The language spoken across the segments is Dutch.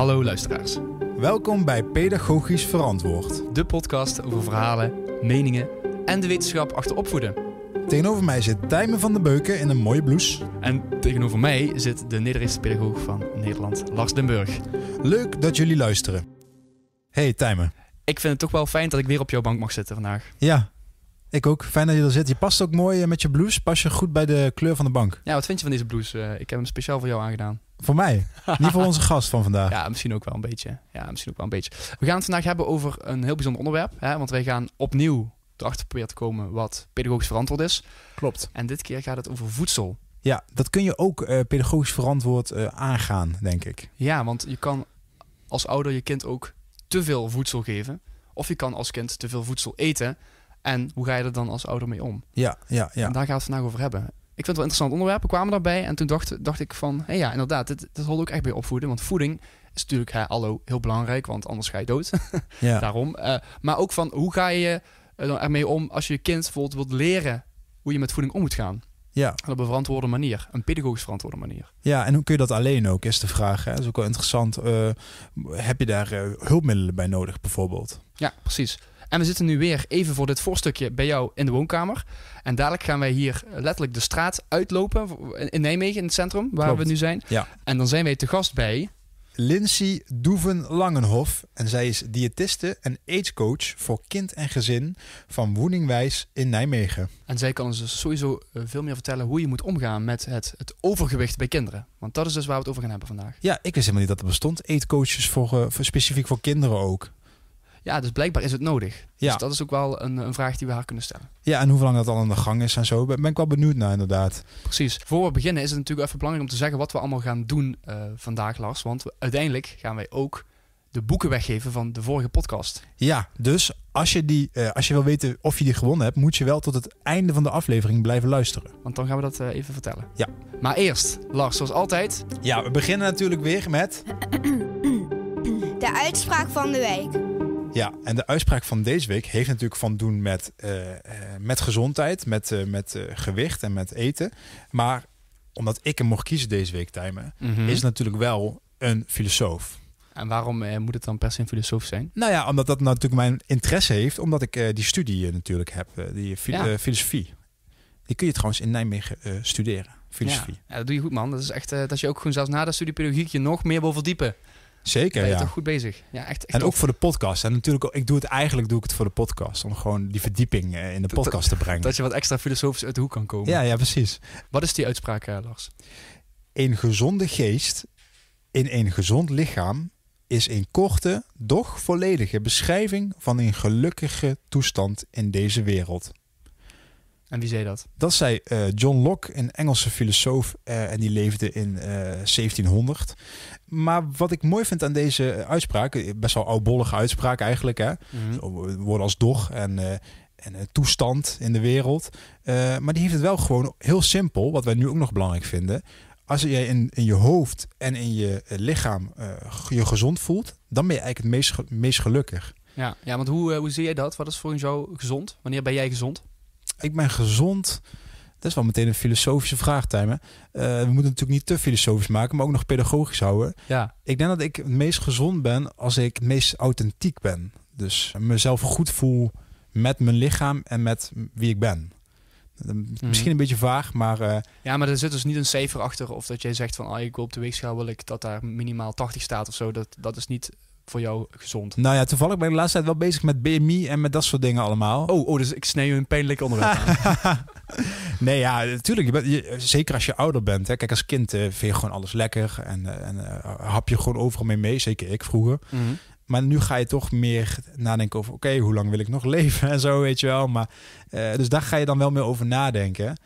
Hallo luisteraars. Welkom bij Pedagogisch Verantwoord. De podcast over verhalen, meningen en de wetenschap achter opvoeden. Tegenover mij zit Tijmen van de Beuken in een mooie blouse. En tegenover mij zit de Nederlandse pedagoog van Nederland, Lars den Burg. Leuk dat jullie luisteren. Hey Tijmen. Ik vind het toch wel fijn dat ik weer op jouw bank mag zitten vandaag. Ja, ik ook. Fijn dat je er zit. Je past ook mooi eh, met je blouse. Pas je goed bij de kleur van de bank. Ja, wat vind je van deze blouse? Eh, ik heb hem speciaal voor jou aangedaan. Voor mij. Niet voor onze gast van vandaag. Ja, misschien ook wel een beetje. Ja, misschien ook wel een beetje. We gaan het vandaag hebben over een heel bijzonder onderwerp. Hè, want wij gaan opnieuw erachter proberen te komen wat pedagogisch verantwoord is. Klopt. En dit keer gaat het over voedsel. Ja, dat kun je ook eh, pedagogisch verantwoord eh, aangaan, denk ik. Ja, want je kan als ouder je kind ook te veel voedsel geven. Of je kan als kind te veel voedsel eten. En hoe ga je er dan als ouder mee om? Ja, ja, ja. En daar gaan we het vandaag over hebben. Ik vind het wel interessant onderwerp. We kwamen daarbij en toen dacht, dacht ik van... Ja, inderdaad, dit, dit hoort ook echt bij opvoeden. Want voeding is natuurlijk, hè, allo, heel belangrijk. Want anders ga je dood. ja. Daarom. Eh, maar ook van, hoe ga je uh, ermee om als je je kind bijvoorbeeld wilt leren... hoe je met voeding om moet gaan? Ja. En op een verantwoorde manier. Een pedagogisch verantwoorde manier. Ja, en hoe kun je dat alleen ook, is de vraag. Hè? Dat is ook wel interessant. Uh, heb je daar hulpmiddelen bij nodig, bijvoorbeeld? Ja, precies. En we zitten nu weer even voor dit voorstukje bij jou in de woonkamer. En dadelijk gaan wij hier letterlijk de straat uitlopen in Nijmegen, in het centrum, waar Klopt. we nu zijn. Ja. En dan zijn wij te gast bij... Lindsay Doeven-Langenhof. En zij is diëtiste en aidscoach voor kind en gezin van Woeningwijs in Nijmegen. En zij kan ons dus sowieso veel meer vertellen hoe je moet omgaan met het, het overgewicht bij kinderen. Want dat is dus waar we het over gaan hebben vandaag. Ja, ik wist helemaal niet dat er bestond. Eetcoaches voor, uh, voor specifiek voor kinderen ook. Ja, dus blijkbaar is het nodig. Ja. Dus dat is ook wel een, een, vraag die we haar kunnen stellen. Ja, en hoe lang dat al aan de gang is en zo, ben ik wel benieuwd naar inderdaad. Precies. Voor we beginnen is het natuurlijk even belangrijk om te zeggen wat we allemaal gaan doen uh, vandaag, Lars. Want we, uiteindelijk gaan wij ook de boeken weggeven van de vorige podcast. Ja, dus als je, die, uh, als je wil weten of je die gewonnen hebt, moet je wel tot het einde van de aflevering blijven luisteren. Want dan gaan we dat uh, even vertellen. Ja. Maar eerst, Lars, zoals altijd. Ja, we beginnen natuurlijk weer met. De uitspraak van de week. Ja, en de uitspraak van deze week heeft natuurlijk van doen met, uh, uh, met gezondheid, met, uh, met gewicht en met eten. Maar omdat ik hem mocht kiezen deze week, Tijmen, mm -hmm. is het natuurlijk wel een filosoof. En waarom eh, moet het dan per se een filosoof zijn? Nou ja, omdat dat natuurlijk mijn interesse heeft, omdat ik die studie natuurlijk heb, die fi Ja. filosofie. Die kun je trouwens in Nijmegen studeren, filosofie. Ja. ja, dat doe je goed man. Dat is echt dat je ook gewoon zelfs na de studie pedagogiek je nog meer wil verdiepen. Zeker, ben je ja. toch goed bezig. Ja, echt, echt en ook voor de podcast. En natuurlijk, ik doe het eigenlijk doe ik het voor de podcast. Om gewoon die verdieping eh, in de podcast te brengen. Dat je wat extra filosofisch uit de hoek kan komen. Ja, ja, precies. Wat is die uitspraak, uh, Lars? Een gezonde geest in een gezond lichaam is een korte, doch volledige beschrijving van een gelukkige toestand in deze wereld. En wie zei dat? Dat zei uh, John Locke, een Engelse filosoof, uh, en die leefde in uh, 1700. Maar wat ik mooi vind aan deze uitspraak, best wel oudbollige uitspraak eigenlijk, hè? Mm-hmm. woorden als doch en, en toestand in de wereld. Maar die heeft het wel gewoon heel simpel, wat wij nu ook nog belangrijk vinden. Als jij in, in je hoofd en in je lichaam je gezond voelt, dan ben je eigenlijk het meest, meest gelukkig. Ja, ja want hoe, hoe zie jij dat? Wat is voor jou gezond? Wanneer ben jij gezond? Ik ben gezond. Dat is wel meteen een filosofische vraag, Tijmen. Uh, we moeten natuurlijk niet te filosofisch maken, maar ook nog pedagogisch houden. Ja. Ik denk dat ik het meest gezond ben als ik het meest authentiek ben. Dus mezelf goed voel met mijn lichaam en met wie ik ben. Misschien een beetje vaag, maar... Uh, ja, maar er zit dus niet een cijfer achter of dat jij zegt van... Ah, ik wil op de weegschaal wil ik dat daar minimaal 80 staat of zo. Dat, dat is niet voor jou gezond. Nou ja, toevallig ben ik de laatste tijd wel bezig met BMI en met dat soort dingen allemaal. Oh, oh dus ik je een pijnlijk onderwerp aan. nee, ja, natuurlijk. Je bent, je, zeker als je ouder bent. Hè. Kijk, als kind uh, vind je gewoon alles lekker en, en uh, hap je gewoon overal mee mee. Zeker ik vroeger. Mm -hmm. Maar nu ga je toch meer nadenken over... oké, okay, hoe lang wil ik nog leven en zo, weet je wel. Maar, uh, dus daar ga je dan wel meer over nadenken.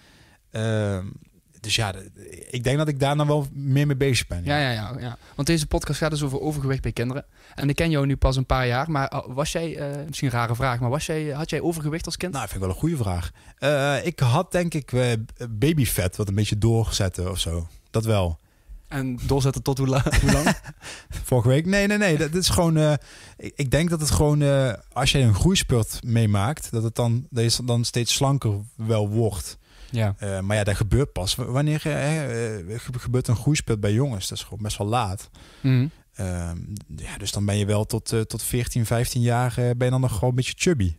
Dus ja, ik denk dat ik daar dan wel meer mee bezig ben. Ja. Ja, ja, ja, ja. Want deze podcast gaat dus over overgewicht bij kinderen. En ik ken jou nu pas een paar jaar. Maar was jij, uh, misschien een rare vraag... maar was jij, had jij overgewicht als kind? Nou, vind ik wel een goede vraag. Uh, ik had denk ik uh, babyvet wat een beetje doorzetten of zo. Dat wel. En doorzetten tot hoe, la hoe lang? Vorige week? Nee, nee, nee. Dat, dat is gewoon. Uh, ik, ik, denk dat het gewoon. Uh, als je een groeispurt meemaakt, dat het dan, dat je dan steeds slanker wel wordt. Ja. Uh, maar ja, dat gebeurt pas. Wanneer gebeurt een groeispurt bij jongens? Dat is gewoon best wel laat. Mm. Ehm, ja, dus dan ben je wel tot, eh, tot 14, 15 jaar eh, ben je dan nog gewoon een beetje chubby.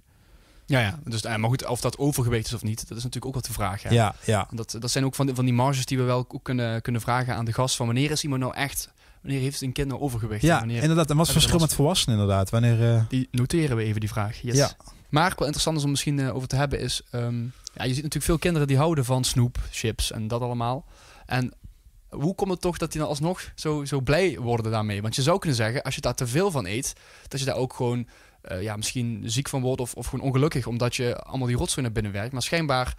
Ja, ja. Dus, eh, maar goed, of dat overgewicht is of niet, dat is natuurlijk ook wat de vraag. Hè? Ja, ja. Dat, dat zijn ook van die, van die marges die we wel ook kunnen, kunnen vragen aan de gast. Van wanneer is iemand nou echt, wanneer heeft een kind nou overgewicht? En Ja, wanneer, inderdaad. En wat is het verschil met volwassenen inderdaad? Wanneer... eh, Die noteren we even, die vraag. Yes. Ja. Maar wat interessant is om misschien eh, over te hebben is... ehm, ja, je ziet natuurlijk veel kinderen die houden van snoep, chips en dat allemaal. En hoe komt het toch dat die dan alsnog zo, zo blij worden daarmee? Want je zou kunnen zeggen, als je daar te veel van eet... dat je daar ook gewoon eh, ja, misschien ziek van wordt of, of gewoon ongelukkig... omdat je allemaal die rotzooi naar binnen werkt. Maar schijnbaar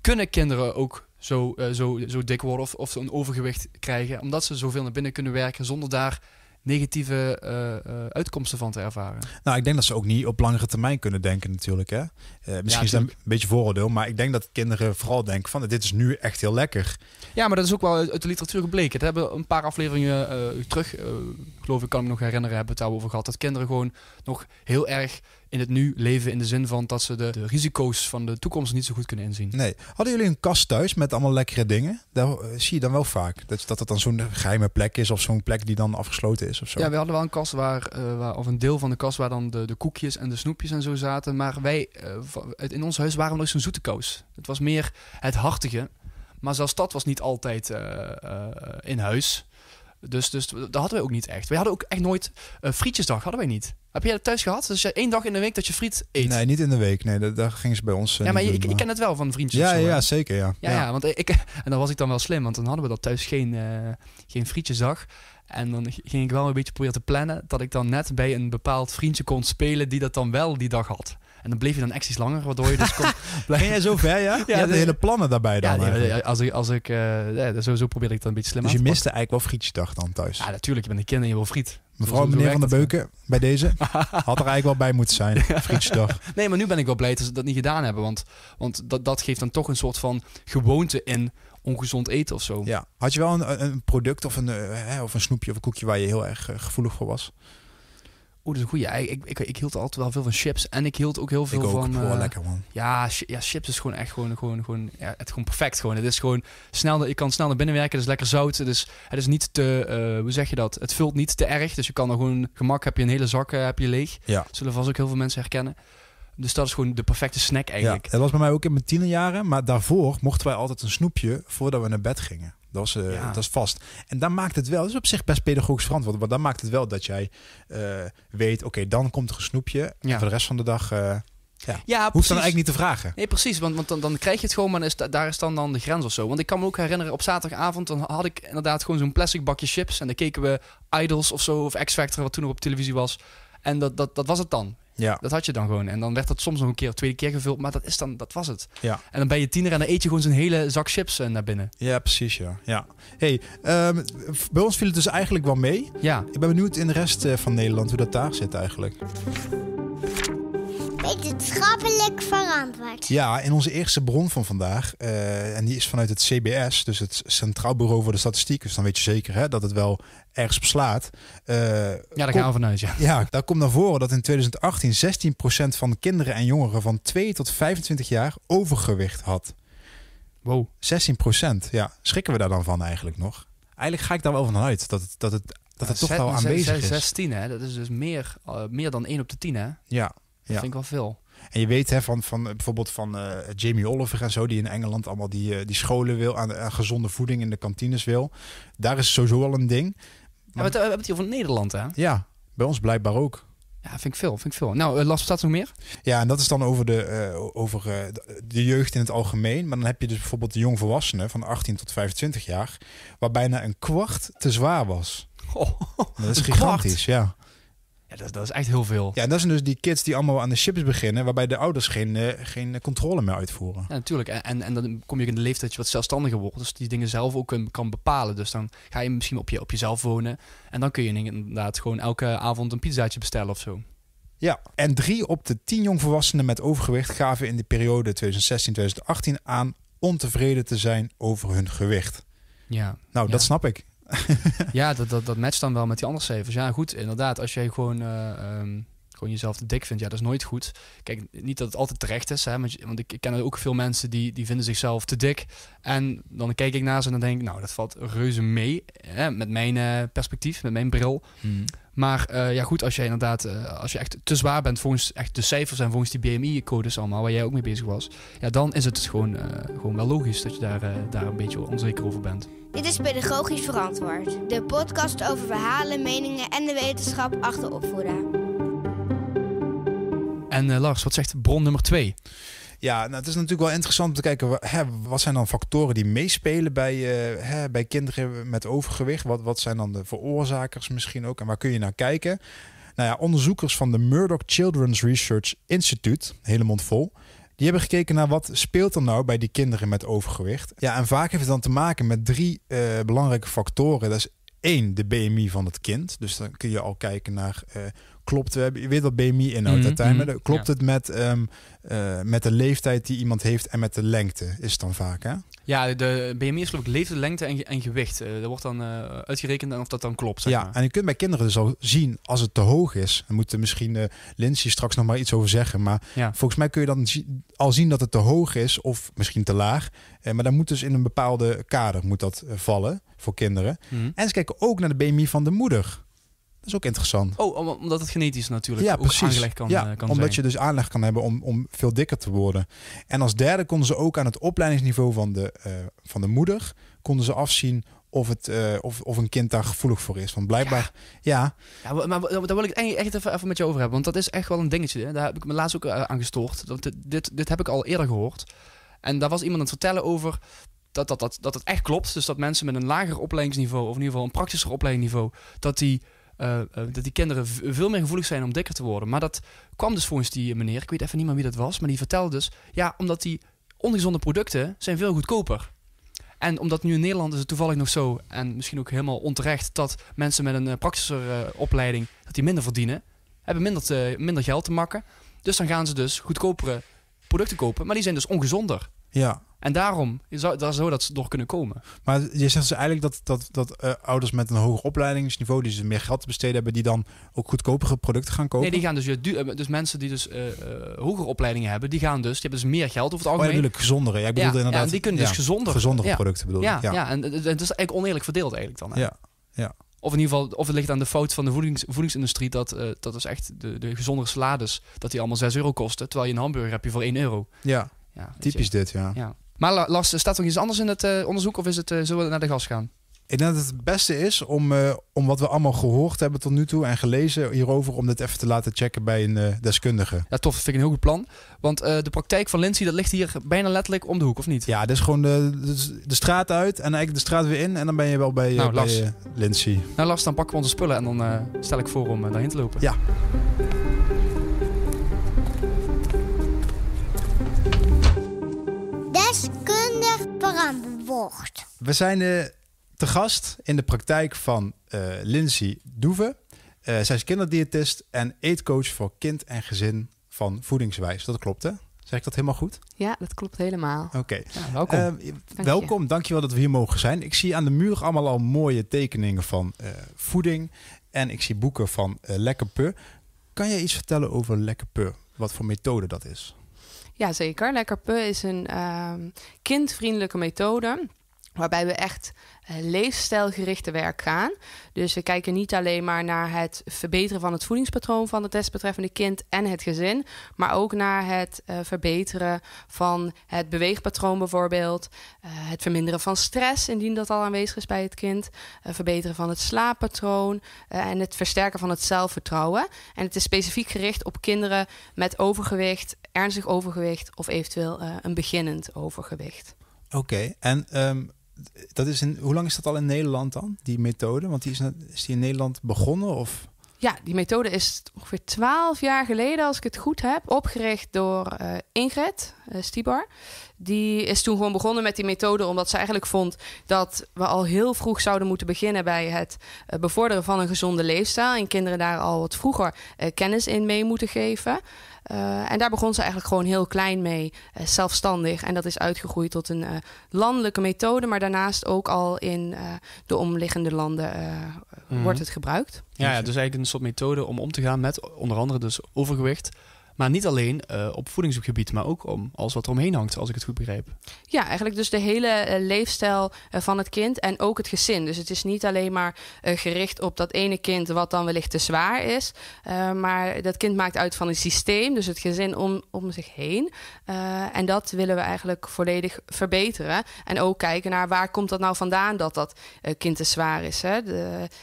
kunnen kinderen ook zo, eh, zo, zo dik worden of, of een overgewicht krijgen... omdat ze zoveel naar binnen kunnen werken zonder daar negatieve eh, eh, uitkomsten van te ervaren. Nou, ik denk dat ze ook niet op langere termijn kunnen denken natuurlijk. Hè? Eh, misschien is dat een beetje vooroordeel, maar ik denk dat kinderen vooral denken van dit is nu echt heel lekker. Ja, maar dat is ook wel uit de literatuur gebleken. Dat hebben een paar afleveringen terug, geloof ik, kan ik me nog herinneren, hebben we het daarover gehad. Dat kinderen gewoon nog heel erg in het nu leven in de zin van dat ze de, de risico's van de toekomst niet zo goed kunnen inzien. Nee. Hadden jullie een kast thuis met allemaal lekkere dingen? Daar eh, zie je dan wel vaak. Dat, dat het dan zo'n geheime plek is of zo'n plek die dan afgesloten is of zo. Ja, we hadden wel een kast waar, eh, waar, of een deel van de kast waar dan de, de koekjes en de snoepjes en zo zaten. Maar wij, uit- in ons huis waren we nooit zo'n zoete kous. Het was meer het hartige. Maar zelfs dat was niet altijd in huis. Dus, dus dat hadden wij ook niet echt. Wij hadden ook echt nooit eh, frietjesdag, hadden wij niet. Heb jij dat thuis gehad? Dus je één dag in de week dat je friet eet. Nee, niet in de week. Nee, dat- daar gingen ze bij ons. eh, ja, maar ik, ik ken het wel van vriendjes. Ja, ja, zeker. Ja. Ja, ja, want ik, en dan was ik dan wel slim, want dan hadden we dat thuis geen, eh geen frietjesdag. En dan ging ik wel een beetje proberen te plannen dat ik dan net bij een bepaald vriendje kon spelen die dat dan wel die dag had. En dan bleef je dan extra langer, waardoor je dus kon Ging jij zo ver, ja? je hebt de- de hele plannen daarbij dan. Ja, nee, als ik, als ik eh, ja, zo probeerde ik dat een beetje slim dus je te miste eigenlijk wel frietjesdag dan thuis. Ja, natuurlijk, je bent een kind en je wil friet. Mevrouw meneer van der Beuken, bij deze, had er eigenlijk wel bij moeten zijn. Frietjesdag. Nee, maar nu ben ik wel blij dat ze dat niet gedaan hebben, want, want dat, dat geeft dan toch een soort van gewoonte in ongezond eten of zo. Ja. Had je wel een, een product of een, eh, of een snoepje of een koekje waar je heel erg eh, gevoelig voor was? Oeh, dat is een goeie. Ik, ik, ik hield altijd wel veel van chips en ik hield ook heel veel ik ook. van... Gewoon eh, lekker man. Ja, ja, chips is gewoon echt gewoon, gewoon, gewoon, ja, het gewoon perfect gewoon. Het is gewoon snel, je kan snel naar binnen werken, het is lekker zout. Het is, het is niet te, eh, hoe zeg je dat? Het vult niet te erg, dus je kan er gewoon gemak, heb je een hele zak, eh, heb je leeg. Ja. Zullen vast ook heel veel mensen herkennen. Dus dat is gewoon de perfecte snack Ja, eigenlijk. dat was bij mij ook in mijn tienerjaren. Maar daarvoor mochten wij altijd een snoepje voordat we naar bed gingen. Dat was, eh, Ja. dat is vast. En dan maakt het wel, dat is op zich best pedagogisch verantwoord. Maar dan maakt het wel dat jij eh, weet, oké, dan komt er een snoepje. Ja. voor de rest van de dag eh, Ja, hoeft precies. dan eigenlijk niet te vragen. Nee, precies, want, want dan, dan krijg je het gewoon, maar is da- daar is dan, dan de grens of zo. Want ik kan me ook herinneren, op zaterdagavond dan had ik inderdaad gewoon zo'n plastic bakje chips. En dan keken we Idols of zo, of X-Factor, wat toen nog op televisie was. En dat, dat, dat was het dan. Ja, Dat had je dan gewoon. En dan werd dat soms nog een keer, tweede keer gevuld. Maar dat, is dan, dat was het. ja. En dan ben je tiener en dan eet je gewoon zo'n hele zak chips eh, naar binnen. ja precies. Ja. Ja. Hey, ehm, bij ons viel het dus eigenlijk wel mee. Ja, Ik ben benieuwd in de rest eh, van Nederland hoe dat daar zit eigenlijk. Wetenschappelijk verantwoord. Ja, in onze eerste bron van vandaag, eh, en die is vanuit het CBS, dus het Centraal Bureau voor de Statistiek. Dus dan weet je zeker hè, dat het wel ergens op slaat. Eh, ja daar kom- gaan we vanuit, ja. Ja, daar komt naar voren dat in 2018 16% van de kinderen en jongeren van 2 tot 25 jaar overgewicht had. Wow. 16%, ja. Schrikken we daar dan van eigenlijk nog? Eigenlijk ga ik daar wel van uit dat het, dat het, dat het toch wel aanwezig is. 16, hè. Dat is dus meer, eh, meer dan 1 op de 10, hè. Ja, ja. vind ik wel veel. En je weet hè, van, van eh, bijvoorbeeld van eh, Jamie Oliver en zo, die in Engeland allemaal die, eh, die scholen wil, aan, aan gezonde voeding in de kantines wil. Daar is sowieso al een ding. Ja, maar we hebben het hier over Nederland, hè. Ja, bij ons blijkbaar ook. Ja, vind ik veel, vind ik veel. Nou, uh, Las, staat er nog meer? Ja, en dat is dan over, de, over de- jeugd in het algemeen. Maar dan heb je dus bijvoorbeeld de jongvolwassenen van 18 tot 25 jaar, waar bijna een kwart te zwaar was. Oh, Dat is gigantisch, ja. Ja, dat, dat is echt heel veel. Ja, en dat zijn dus die kids die allemaal aan de chips beginnen, waarbij de ouders geen, eh, geen controle meer uitvoeren. Ja, natuurlijk. En, en, en dan kom je in de leeftijd dat je wat zelfstandiger wordt. Dus die dingen zelf ook kan, kan bepalen. Dus dan ga je misschien op, je, op jezelf wonen. En dan kun je inderdaad gewoon elke avond een pizzaatje bestellen of zo. Ja, en drie op de tien jongvolwassenen met overgewicht gaven in de periode 2016-2018 aan ontevreden te zijn over hun gewicht. Ja, Nou, Ja. dat snap ik. ja dat, dat, dat matcht dan wel met die andere cijfers. Ja, goed, inderdaad. Als jij gewoon... eh, ehm, gewoon jezelf te dik vindt, ja, dat is nooit goed. Kijk, niet dat het altijd terecht is, hè, want, want ik, ik ken ook veel mensen die, die vinden zichzelf te dik. En dan kijk ik naar ze en dan denk ik, nou, dat valt reuze mee, hè, met mijn eh, perspectief, met mijn bril. Maar eh, ja, goed, als je inderdaad, als je echt te zwaar bent volgens echt de cijfers en volgens die BMI-codes allemaal, waar jij ook mee bezig was, ja, dan is het gewoon, eh, gewoon wel logisch dat je daar, daar een beetje onzeker over bent. Dit is Pedagogisch Verantwoord. De podcast over verhalen, meningen en de wetenschap achter opvoeden. En eh, Lars, wat zegt bron nummer twee? Ja, nou, het is natuurlijk wel interessant om te kijken, hè, wat zijn dan factoren die meespelen bij, eh, hè, bij kinderen met overgewicht? Wat, wat zijn dan de veroorzakers misschien ook en waar kun je naar kijken? Nou ja, onderzoekers van de Murdoch Children's Research Institute, hele mond vol, die hebben gekeken naar wat speelt er nou bij die kinderen met overgewicht. Ja, en vaak heeft het dan te maken met drie eh, belangrijke factoren. Dat is één, de BMI van het kind. Dus dan kun je al kijken naar, eh, klopt, we hebben, je weet wat BMI inhoudt, Tijmen? mhm, Klopt ja. het met, eh, met de leeftijd die iemand heeft en met de lengte, is het dan vaak, hè? Ja, de BMI is geloof ik leeftijd, lengte en, en gewicht. Eh dat wordt dan eh, uitgerekend en of dat dan klopt, zeg ja, maar. en je kunt bij kinderen dus al zien als het te hoog is. Dan moet er misschien eh Lindsay straks nog maar iets over zeggen. Maar Ja. volgens mij kun je dan zi- al zien dat het te hoog is of misschien te laag. Eh, maar dan moet dus in een bepaalde kader moet dat vallen voor kinderen. Mhm. En ze kijken ook naar de BMI van de moeder. Dat is ook interessant. Oh, om- omdat het genetisch natuurlijk ja, precies. aangelegd kan, ja, eh, kan omdat zijn. je dus aanleg kan hebben om, om veel dikker te worden. En als derde konden ze ook aan het opleidingsniveau van de, eh, van de moeder... konden ze afzien of, het, eh, of, of een kind daar gevoelig voor is. Want blijkbaar, ja, Ja, maar maar daar wil ik echt even, even met je over hebben. Want dat is echt wel een dingetje. Hè? Daar heb ik me laatst ook aan gestoord. Dat dit, dit, dit heb ik al eerder gehoord. En daar was iemand aan het vertellen over dat, dat, dat, dat het echt klopt. Dus dat mensen met een lager opleidingsniveau, of in ieder geval een praktischer opleidingsniveau, dat die, eh, eh, dat die kinderen veel meer gevoelig zijn om dikker te worden. Maar dat kwam dus volgens die meneer, ik weet even niet meer wie dat was, maar die vertelde dus, ja, omdat die ongezonde producten zijn veel goedkoper. En omdat nu in Nederland is het toevallig nog zo, en misschien ook helemaal onterecht, dat mensen met een eh, praktischer eh, opleiding, dat die minder verdienen, hebben minder, minder geld te makken. Dus dan gaan ze dus goedkopere producten kopen, maar die zijn dus ongezonder. ja. En daarom zou, daar zou dat door kunnen komen. Maar je zegt dus eigenlijk dat, dat, dat eh, ouders met een hoger opleidingsniveau, die dus meer geld te besteden hebben, die dan ook goedkopere producten gaan kopen? Nee, die gaan dus, eh, dus mensen die dus eh, hogere opleidingen hebben, die gaan dus, die hebben dus meer geld over het oh, ja, algemeen. bedoel ik gezondere. Ja, ik ja, bedoelde ja, inderdaad. en die kunnen dus ja, gezonder. gezondere ja. producten bedoel Ja, ik. ja. Ja. en het het is eigenlijk oneerlijk verdeeld eigenlijk dan. Hè? Ja, ja. Of in ieder geval, of het ligt aan de fout van de voedings, voedingsindustrie dat, dat is echt de, de gezondere salades, dat die allemaal 6 euro kosten, terwijl je een hamburger heb je voor 1 euro. Ja, Ja, je. typisch dit, ja. Ja. Maar La- Lars, staat er nog iets anders in het eh, onderzoek of is het, eh, zullen we naar de gas gaan? Ik denk dat het beste is om, eh, om wat we allemaal gehoord hebben tot nu toe en gelezen hierover, om dit even te laten checken bij een deskundige. Ja, tof, dat vind ik een heel goed plan. Want de praktijk van Lindsay, dat ligt hier bijna letterlijk om de hoek, of niet? Ja, dit is gewoon de, de, de straat uit en eigenlijk de straat weer in en dan ben je wel bij, Nou, bij Lindsay. Nou Lars, dan pakken we onze spullen en dan stel ik voor om daarheen te lopen. Ja. Deskundig verantwoord. We zijn eh, te gast in de praktijk van eh Lindsay Doeve. Eh, zij is kinderdiëtist en eetcoach voor kind en gezin van Voedingswijs. Dat klopt, hè? Zeg ik dat helemaal goed? Ja, dat klopt helemaal. Oké. Ja, welkom. Welkom, dankjewel dat we hier mogen zijn. Ik zie aan de muur allemaal al mooie tekeningen van eh, voeding. En ik zie boeken van Lekker Pur. Kan jij iets vertellen over Lekker Pur? Wat voor methode dat is? Ja, zeker. Lekker Pu is een ehm, kindvriendelijke methode. Waarbij we echt eh, leefstijlgericht te werk gaan. Dus we kijken niet alleen maar naar het verbeteren van het voedingspatroon van het desbetreffende kind en het gezin. Maar ook naar het eh, verbeteren van het beweegpatroon bijvoorbeeld. eh, het verminderen van stress indien dat al aanwezig is bij het kind. eh, verbeteren van het slaappatroon. en het versterken van het zelfvertrouwen. En het is specifiek gericht op kinderen met overgewicht, ernstig overgewicht of eventueel een beginnend overgewicht. Oké, en ehm, dat is in, hoe lang is dat al in Nederland dan, die methode? Want die is, die in Nederland begonnen? Of? Ja, die methode is ongeveer 12 jaar geleden, als ik het goed heb, opgericht door eh, Ingrid. uh, Stibor. Die is toen gewoon begonnen met die methode omdat ze eigenlijk vond dat we al heel vroeg zouden moeten beginnen bij het uh, bevorderen van een gezonde leefstijl. En kinderen daar al wat vroeger kennis in mee moeten geven. Uh, en daar begon ze eigenlijk gewoon heel klein mee, uh, zelfstandig. En dat is uitgegroeid tot een uh, landelijke methode, maar daarnaast ook al in de omliggende landen mm. wordt het gebruikt. Ja, ja, dus eigenlijk een soort methode om om te gaan met onder andere dus overgewicht, maar niet alleen uh, op voedingsgebied, maar ook om alles wat eromheen hangt, als ik het goed begrijp. Ja, eigenlijk dus de hele uh, leefstijl uh, van het kind en ook het gezin. Dus het is niet alleen maar gericht op dat ene kind wat dan wellicht te zwaar is. maar dat kind maakt uit van een systeem, dus het gezin om, om zich heen. en dat willen we eigenlijk volledig verbeteren. En ook kijken naar waar komt dat nou vandaan dat dat kind te zwaar is. Hè?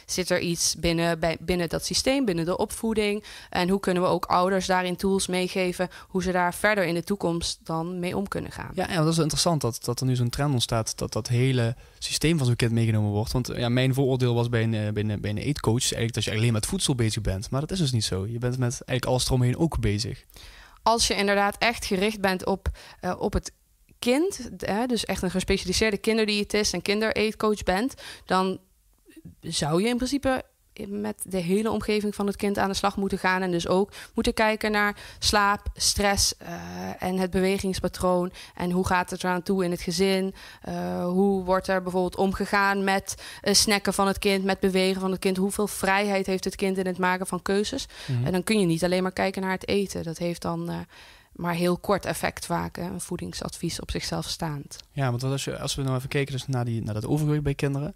Zit er iets binnen, bij, binnen dat systeem, binnen de opvoeding? En hoe kunnen we ook ouders daarin tools meegeven hoe ze daar verder in de toekomst dan mee om kunnen gaan. Ja, ja dat is interessant dat, dat er nu zo'n trend ontstaat dat dat hele systeem van zo'n kind meegenomen wordt. Want ja, mijn vooroordeel was bij een, eh, bij een, bij een eetcoach eigenlijk dat je alleen met voedsel bezig bent. Maar dat is dus niet zo. Je bent met eigenlijk alles eromheen ook bezig. Als je inderdaad echt gericht bent op, uh, op het kind, hè, dus echt een gespecialiseerde kinderdiëtist en kindereetcoach bent, dan zou je in principe met de hele omgeving van het kind aan de slag moeten gaan. En dus ook moeten kijken naar slaap, stress uh, en het bewegingspatroon. En hoe gaat het eraan toe in het gezin? Uh, hoe wordt er bijvoorbeeld omgegaan met uh, snacken van het kind, met bewegen van het kind? Hoeveel vrijheid heeft het kind in het maken van keuzes? Mm -hmm. En dan kun je niet alleen maar kijken naar het eten. Dat heeft dan maar heel kort effect vaak. Een voedingsadvies op zichzelf staand. Ja, want als, je, als we nou even kijken dus naar, die, naar dat overgewicht bij kinderen.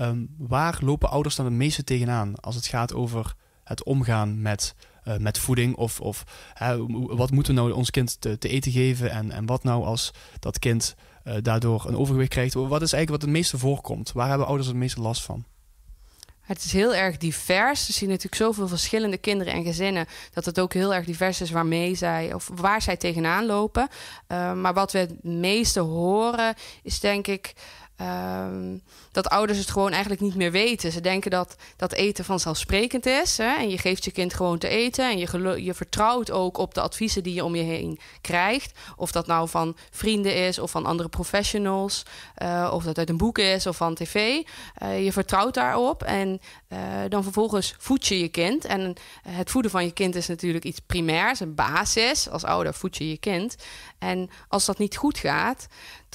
Um, waar lopen ouders dan het meeste tegenaan als het gaat over het omgaan met, uh, met voeding? Of, of wat moeten we nou ons kind te, te, eten geven? En, en wat nou als dat kind uh, daardoor een overgewicht krijgt? Wat is eigenlijk wat het meeste voorkomt? Waar hebben ouders het meeste last van? Het is heel erg divers. We zien natuurlijk zoveel verschillende kinderen en gezinnen. Dat het ook heel erg divers is waarmee zij of waar zij tegenaan lopen. Uh, maar wat we het meeste horen is denk ik. Um, dat ouders het gewoon eigenlijk niet meer weten. Ze denken dat dat eten vanzelfsprekend is. Hè? En je geeft je kind gewoon te eten. En je, je vertrouwt ook op de adviezen die je om je heen krijgt. Of dat nou van vrienden is of van andere professionals. Uh, of dat uit een boek is of van tv. Uh, je vertrouwt daarop. En uh, dan vervolgens voed je je kind. En het voeden van je kind is natuurlijk iets primairs, een basis. Als ouder voed je je kind. En als dat niet goed gaat,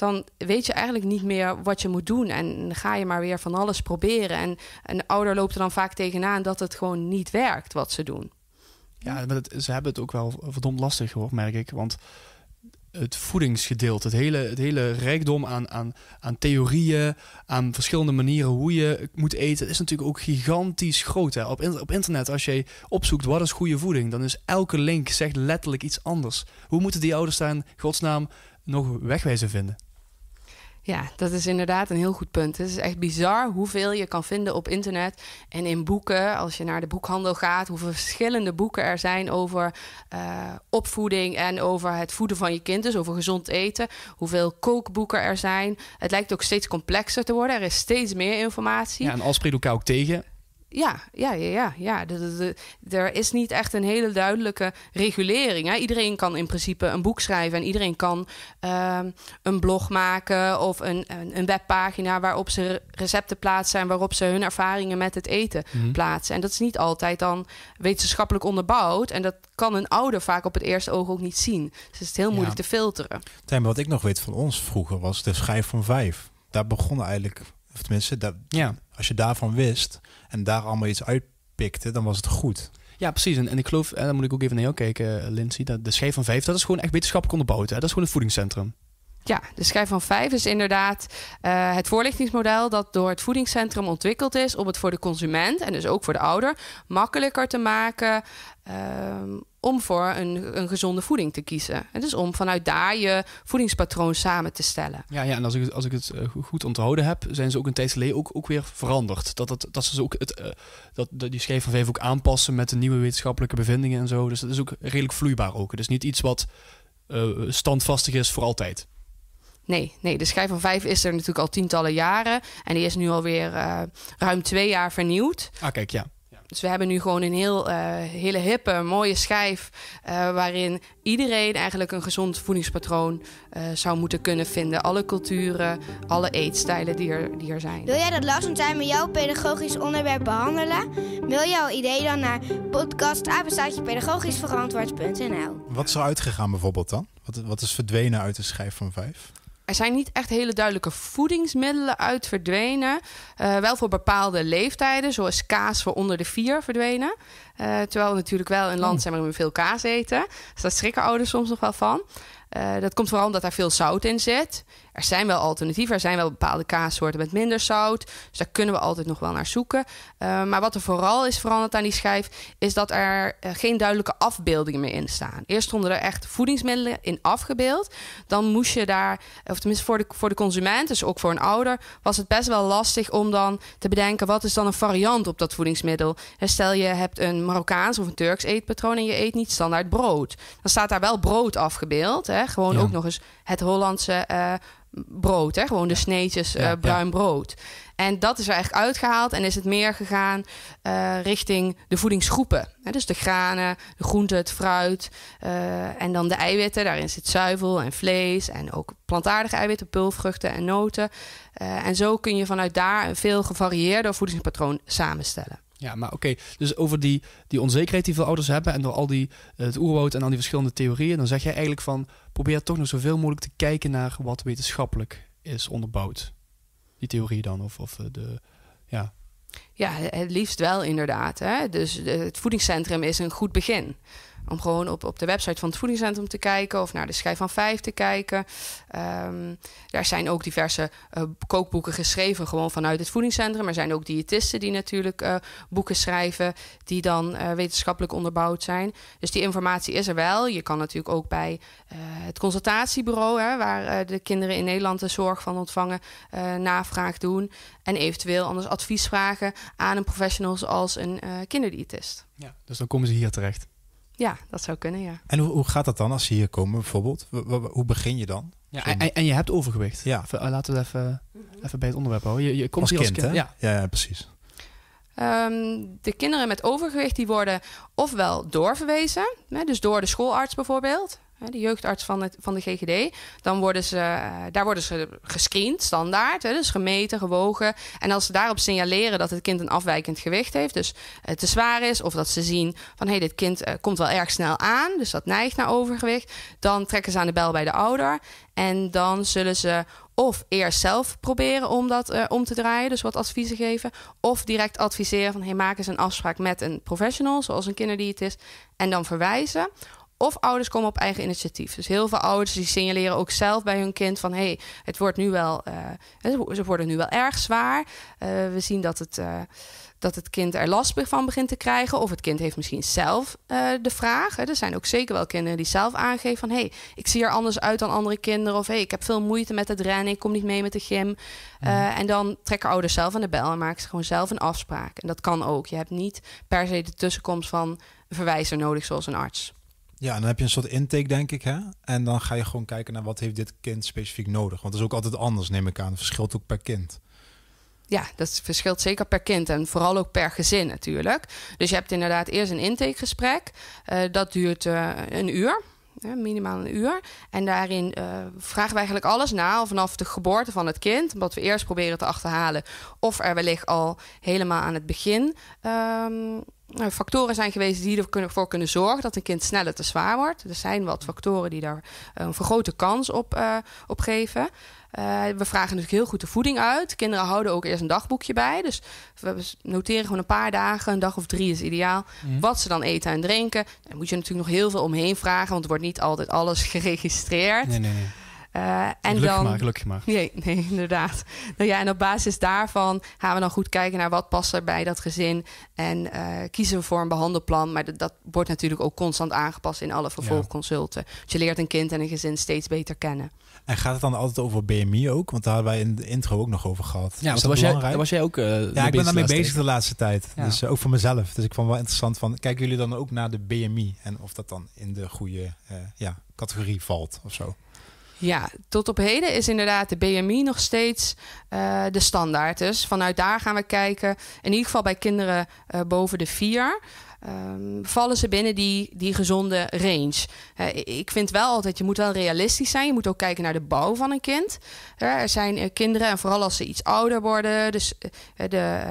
dan weet je eigenlijk niet meer wat je moet doen. En ga je maar weer van alles proberen. En een ouder loopt er dan vaak tegenaan dat het gewoon niet werkt wat ze doen. Ja, ze hebben het ook wel verdomd lastig hoor, merk ik. Want het voedingsgedeelte, het hele, het hele rijkdom aan, aan, aan theorieën, aan verschillende manieren hoe je moet eten, is natuurlijk ook gigantisch groot. Hè? Op, op internet, als je opzoekt wat is goede voeding, dan is elke link zegt letterlijk iets anders. Hoe moeten die ouders daar in godsnaam nog wegwijzen vinden? Ja, dat is inderdaad een heel goed punt. Het is echt bizar hoeveel je kan vinden op internet en in boeken. Als je naar de boekhandel gaat, hoeveel verschillende boeken er zijn over uh, opvoeding en over het voeden van je kind, dus over gezond eten. Hoeveel kookboeken er zijn. Het lijkt ook steeds complexer te worden. Er is steeds meer informatie. Ja, en al spreekt elkaar ook tegen. Ja, ja, ja, ja. ja. De, de, de, er is niet echt een hele duidelijke regulering. Hè. Iedereen kan in principe een boek schrijven en iedereen kan uh, een blog maken of een, een, een, webpagina waarop ze recepten plaatsen en waarop ze hun ervaringen met het eten mm -hmm. plaatsen. En dat is niet altijd dan wetenschappelijk onderbouwd. En dat kan een ouder vaak op het eerste oog ook niet zien. Dus het is heel moeilijk ja. te filteren. Tijn, wat ik nog weet van ons vroeger was de schijf van vijf. Daar begon eigenlijk, of tenminste, dat, ja. als je daarvan wist en daar allemaal iets uitpikte, dan was het goed. Ja, precies. En, en ik geloof, en dan moet ik ook even naar jou kijken, Lindsay, dat de schijf van vijf, dat is gewoon echt wetenschappelijk onderbouwd. Hè? Dat is gewoon het voedingscentrum. Ja, de schijf van vijf is inderdaad uh, het voorlichtingsmodel dat door het voedingscentrum ontwikkeld is om het voor de consument en dus ook voor de ouder makkelijker te maken uh, om voor een, een gezonde voeding te kiezen. En dus om vanuit daar je voedingspatroon samen te stellen. Ja, ja en als ik, als ik het uh, goed onthouden heb, zijn ze ook een tijd geleden ook, ook weer veranderd. Dat, dat, dat ze ook het, uh, dat, die schijf van vijf ook aanpassen met de nieuwe wetenschappelijke bevindingen en zo. Dus dat is ook redelijk vloeibaar ook. Dus niet iets wat uh, standvastig is voor altijd. Nee, nee, de schijf van vijf is er natuurlijk al tientallen jaren. En die is nu alweer uh, ruim twee jaar vernieuwd. Ah, kijk, ja. Dus we hebben nu gewoon een heel, uh, hele hippe, mooie schijf. Uh, waarin iedereen eigenlijk een gezond voedingspatroon uh, zou moeten kunnen vinden. Alle culturen, alle eetstijlen die er, die er zijn. Wil jij dat Lars en Tijmen jouw pedagogisch onderwerp behandelen? Mail jouw idee dan naar podcastapenstaatjepedagogischverantwoord.nl Wat is er uitgegaan bijvoorbeeld dan? Wat, wat is verdwenen uit de schijf van vijf? Er zijn niet echt hele duidelijke voedingsmiddelen uit verdwenen. Uh, wel voor bepaalde leeftijden, zoals kaas voor onder de vier verdwenen. Uh, terwijl we natuurlijk wel in land zijn waar we veel kaas eten. Dus daar schrikken ouders soms nog wel van. Uh, dat komt vooral omdat daar veel zout in zit. Er zijn wel alternatieven. Er zijn wel bepaalde kaassoorten met minder zout. Dus daar kunnen we altijd nog wel naar zoeken. Uh, maar wat er vooral is veranderd aan die schijf... is dat er uh, geen duidelijke afbeeldingen meer in staan. Eerst stonden er echt voedingsmiddelen in afgebeeld. Dan moest je daar, of tenminste voor de, voor de consument... dus ook voor een ouder... was het best wel lastig om dan te bedenken... wat is dan een variant op dat voedingsmiddel. Stel je hebt een Marokkaans of een Turks eetpatroon... en je eet niet standaard brood. Dan staat daar wel brood afgebeeld. Hè? Gewoon ja. ook nog eens het Hollandse... Uh, brood, hè? gewoon de sneetjes uh, bruin brood. En dat is er eigenlijk uitgehaald en is het meer gegaan uh, richting de voedingsgroepen. Hè? Dus de granen, de groenten, het fruit uh, en dan de eiwitten. Daarin zit zuivel en vlees en ook plantaardige eiwitten, pulvruchten en noten. en zo kun je vanuit daar een veel gevarieerder voedingspatroon samenstellen. Ja, maar oké. Dus over die, die onzekerheid die veel ouders hebben en door al die het oerwoud en al die verschillende theorieën, dan zeg jij eigenlijk van probeer toch nog zoveel mogelijk te kijken naar wat wetenschappelijk is onderbouwd. Die theorie dan, of, of de, ja. Ja, het liefst wel inderdaad. Hè? Dus het voedingscentrum is een goed begin. Om gewoon op, op de website van het voedingscentrum te kijken of naar de schijf van vijf te kijken. Um, er zijn ook diverse uh, kookboeken geschreven, gewoon vanuit het voedingscentrum. Er zijn ook diëtisten die natuurlijk uh, boeken schrijven, die dan uh, wetenschappelijk onderbouwd zijn. Dus die informatie is er wel. Je kan natuurlijk ook bij het consultatiebureau, hè, waar de kinderen in Nederland de zorg van ontvangen, navraag doen. En eventueel anders advies vragen aan een professional zoals een kinderdiëtist. Ja, dus dan komen ze hier terecht. Ja, dat zou kunnen, ja. En hoe, hoe gaat dat dan als ze hier komen bijvoorbeeld? Hoe begin je dan? Ja, en, en je hebt overgewicht. Ja. Even, laten we het even, even bij het onderwerp houden. Je, je komt als hier kind, als kind. Ja. Ja, ja, precies. Um, de kinderen met overgewicht die worden ofwel doorverwezen, hè, dus door de schoolarts bijvoorbeeld, de jeugdarts van, van de GGD. Dan worden ze, daar worden ze gescreend, standaard. Hè, dus gemeten, gewogen. En als ze daarop signaleren dat het kind een afwijkend gewicht heeft, dus het te zwaar is, of dat ze zien van hé, hey, dit kind uh, komt wel erg snel aan, dus dat neigt naar overgewicht, dan trekken ze aan de bel bij de ouder. En dan zullen ze of eerst zelf proberen om dat om te draaien, dus wat adviezen geven, of direct adviseren van hey, maak eens een afspraak met een professional, zoals een kinderdiëtist, en dan verwijzen. Of ouders komen op eigen initiatief. Dus heel veel ouders die signaleren ook zelf bij hun kind van hé, hey, het wordt nu wel, uh, ze worden nu wel erg zwaar. Uh, we zien dat het, uh, dat het kind er last van begint te krijgen. Of het kind heeft misschien zelf de vraag. Hè. Er zijn ook zeker wel kinderen die zelf aangeven van hé, hey, ik zie er anders uit dan andere kinderen. Of hé, hey, ik heb veel moeite met het rennen, ik kom niet mee met de gym. Mm. en dan trekken ouders zelf aan de bel en maken ze gewoon zelf een afspraak. En dat kan ook. Je hebt niet per se de tussenkomst van een verwijzer nodig zoals een arts. Ja, dan heb je een soort intake, denk ik. Hè? En dan ga je gewoon kijken naar wat heeft dit kind specifiek nodig. Want dat is ook altijd anders, neem ik aan. Het verschilt ook per kind. Ja, dat verschilt zeker per kind en vooral ook per gezin natuurlijk. Dus je hebt inderdaad eerst een intakegesprek. Uh, dat duurt uh, een uur. Minimaal een uur. En daarin uh, vragen we eigenlijk alles na, vanaf de geboorte van het kind. Omdat we eerst proberen te achterhalen of er wellicht al helemaal aan het begin um, factoren zijn geweest die ervoor kunnen zorgen dat een kind sneller te zwaar wordt. Er zijn wat factoren die daar een vergrote kans op, uh, op geven. Uh, we vragen natuurlijk heel goed de voeding uit. Kinderen houden ook eerst een dagboekje bij. Dus we noteren gewoon een paar dagen, een dag of drie is ideaal. Mm. Wat ze dan eten en drinken. Daar moet je natuurlijk nog heel veel omheen vragen, want er wordt niet altijd alles geregistreerd. Nee, nee, nee. Uh, en gelukkig dan, maar, gelukkig maar. Nee, nee, inderdaad. Nou ja, en op basis daarvan gaan we dan goed kijken naar wat past er bij dat gezin. En uh, kiezen we voor een behandelplan. Maar dat, dat, wordt natuurlijk ook constant aangepast in alle vervolgconsulten. Ja. Dus je leert een kind en een gezin steeds beter kennen. En gaat het dan altijd over BMI ook? Want daar hebben wij in de intro ook nog over gehad. Ja, want was jij, daar was jij ook. Uh, ja, ik ben daarmee bezig de laatste tijd. Ja. Dus uh, ook voor mezelf. Dus ik vond wel interessant van. Kijken jullie dan ook naar de BMI en of dat dan in de goede uh, ja, categorie valt of zo? Ja, tot op heden is inderdaad de BMI nog steeds uh, de standaard. Dus vanuit daar gaan we kijken. In ieder geval bij kinderen uh, boven de vier. Um, vallen ze binnen die, die gezonde range. Uh, ik vind wel altijd, je moet wel realistisch zijn. Je moet ook kijken naar de bouw van een kind. Er zijn kinderen, en vooral als ze iets ouder worden, dus de,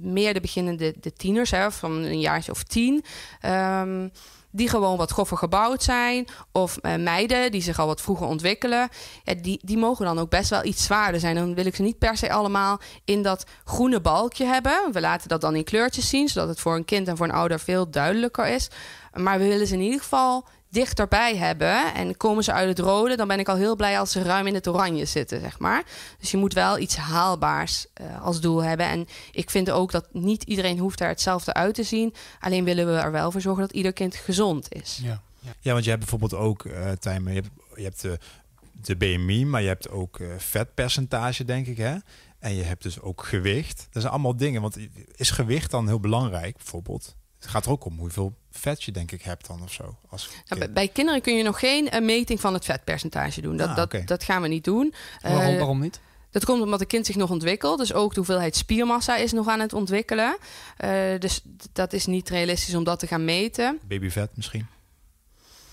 meer de beginnende de tieners, hè, van een jaartje of tien. Um, die gewoon wat goffer gebouwd zijn. Of uh, meiden die zich al wat vroeger ontwikkelen. Ja, die, die mogen dan ook best wel iets zwaarder zijn. Dan wil ik ze niet per se allemaal in dat groene balkje hebben. We laten dat dan in kleurtjes zien, zodat het voor een kind en voor een ouder veel duidelijker is. Maar we willen ze in ieder geval dichterbij hebben en komen ze uit het rode, dan ben ik al heel blij als ze ruim in het oranje zitten, zeg maar. Dus je moet wel iets haalbaars uh, als doel hebben. En ik vind ook dat niet iedereen hoeft er hetzelfde uit te zien. Alleen willen we er wel voor zorgen dat ieder kind gezond is. Ja, ja want je hebt bijvoorbeeld ook, uh, Tijmen, je hebt, je de, de BMI, maar je hebt ook uh, vetpercentage, denk ik, hè? En je hebt dus ook gewicht. Dat zijn allemaal dingen. Want is gewicht dan heel belangrijk, bijvoorbeeld? Het gaat er ook om hoeveel vet je denk ik hebt dan of zo. Als nou, bij kinderen kun je nog geen uh, meting van het vetpercentage doen. Dat, ah, dat, dat gaan we niet doen. Waarom, uh, waarom niet? Dat komt omdat het kind zich nog ontwikkelt. Dus ook de hoeveelheid spiermassa is nog aan het ontwikkelen. Uh, dus dat is niet realistisch om dat te gaan meten. Babyvet misschien?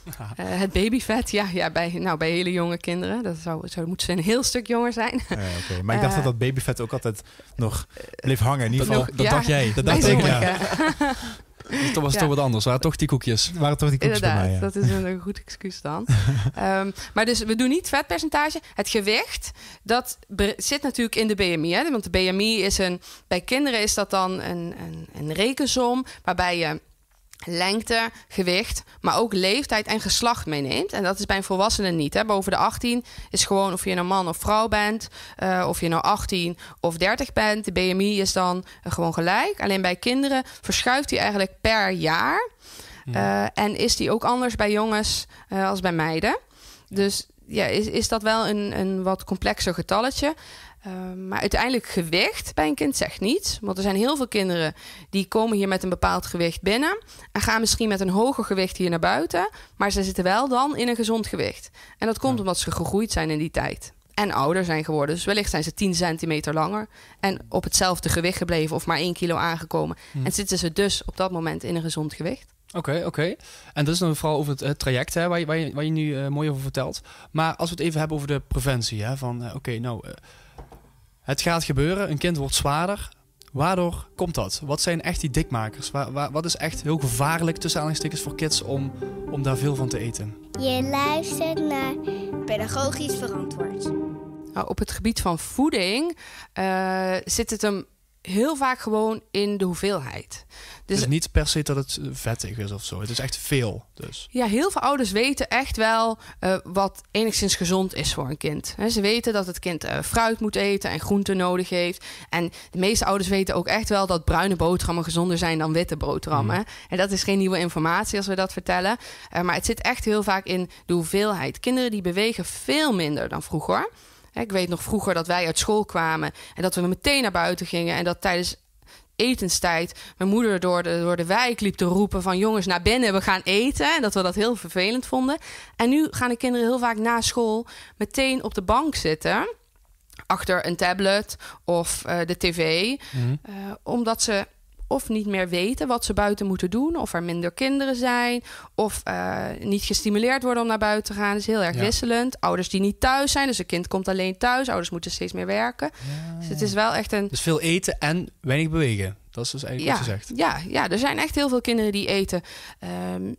Uh, het babyvet, ja, ja bij, nou, bij hele jonge kinderen. Dat zou, zou moeten ze een heel stuk jonger zijn. Okay. Maar ik dacht uh, dat dat babyvet ook altijd nog bleef hangen. In ieder geval, dat, dat ja, dacht jij. Dat dacht ik, ja. Dat was ja. toch wat anders. Waren toch die koekjes? Waren toch die koekjes Inderdaad, bij mij, ja. dat is een, goed excuus dan. um, maar dus we doen niet vetpercentage. Het gewicht, dat zit natuurlijk in de BMI. Hè? Want de BMI is een... Bij kinderen is dat dan een, een, een rekensom... waarbij je lengte, gewicht, maar ook leeftijd en geslacht meeneemt. En dat is bij een volwassene niet. Hè. Boven de 18 is gewoon of je een man of vrouw bent, uh, of je nou 18 of 30 bent. De BMI is dan uh, gewoon gelijk. Alleen bij kinderen verschuift die eigenlijk per jaar. Uh, en is die ook anders bij jongens als bij meiden. Dus ja, is, is dat wel een, een wat complexer getalletje. Uh, maar uiteindelijk gewicht bij een kind zegt niets. Want er zijn heel veel kinderen die komen hier met een bepaald gewicht binnen. En gaan misschien met een hoger gewicht hier naar buiten. Maar ze zitten wel dan in een gezond gewicht. En dat komt omdat ze gegroeid zijn in die tijd. En ouder zijn geworden. Dus wellicht zijn ze 10 centimeter langer. En op hetzelfde gewicht gebleven of maar 1 kilo aangekomen. Hm. En zitten ze dus op dat moment in een gezond gewicht. Oké, okay, oké. Okay. En dat is dan vooral over het, het traject hè, waar, je, waar, je, waar je nu uh, mooi over vertelt. Maar als we het even hebben over de preventie. Hè, van uh, oké, okay, nou... Uh, het gaat gebeuren, een kind wordt zwaarder. Waardoor komt dat? Wat zijn echt die dikmakers? Waar, waar, wat is echt heel gevaarlijk tussen aanhalingstekens voor kids om, om daar veel van te eten? Je luistert naar pedagogisch verantwoord. Nou, op het gebied van voeding uh, zit het hem heel vaak gewoon in de hoeveelheid. Dus, dus niet per se dat het vettig is of zo. Het is echt veel. Dus. Ja, heel veel ouders weten echt wel uh, wat enigszins gezond is voor een kind. He, ze weten dat het kind uh, fruit moet eten en groenten nodig heeft. En de meeste ouders weten ook echt wel dat bruine boterhammen gezonder zijn dan witte boterhammen. Mm. En dat is geen nieuwe informatie als we dat vertellen. Uh, maar het zit echt heel vaak in de hoeveelheid. Kinderen die bewegen veel minder dan vroeger. Ik weet nog vroeger dat wij uit school kwamen en dat we meteen naar buiten gingen en dat tijdens etenstijd mijn moeder door de, door de wijk liep te roepen van jongens naar binnen, we gaan eten. En dat we dat heel vervelend vonden. En nu gaan de kinderen heel vaak na school meteen op de bank zitten. Achter een tablet of uh, de tv. Mm-hmm. Uh, omdat ze of niet meer weten wat ze buiten moeten doen, of er minder kinderen zijn, of uh, niet gestimuleerd worden om naar buiten te gaan. Dat is heel erg ja. wisselend. Ouders die niet thuis zijn, dus een kind komt alleen thuis. Ouders moeten steeds meer werken. Ja. Dus het is wel echt een. Dus veel eten en weinig bewegen. Dat is dus eigenlijk ja, wat je zegt. Ja, ja, er zijn echt heel veel kinderen die eten. Uh,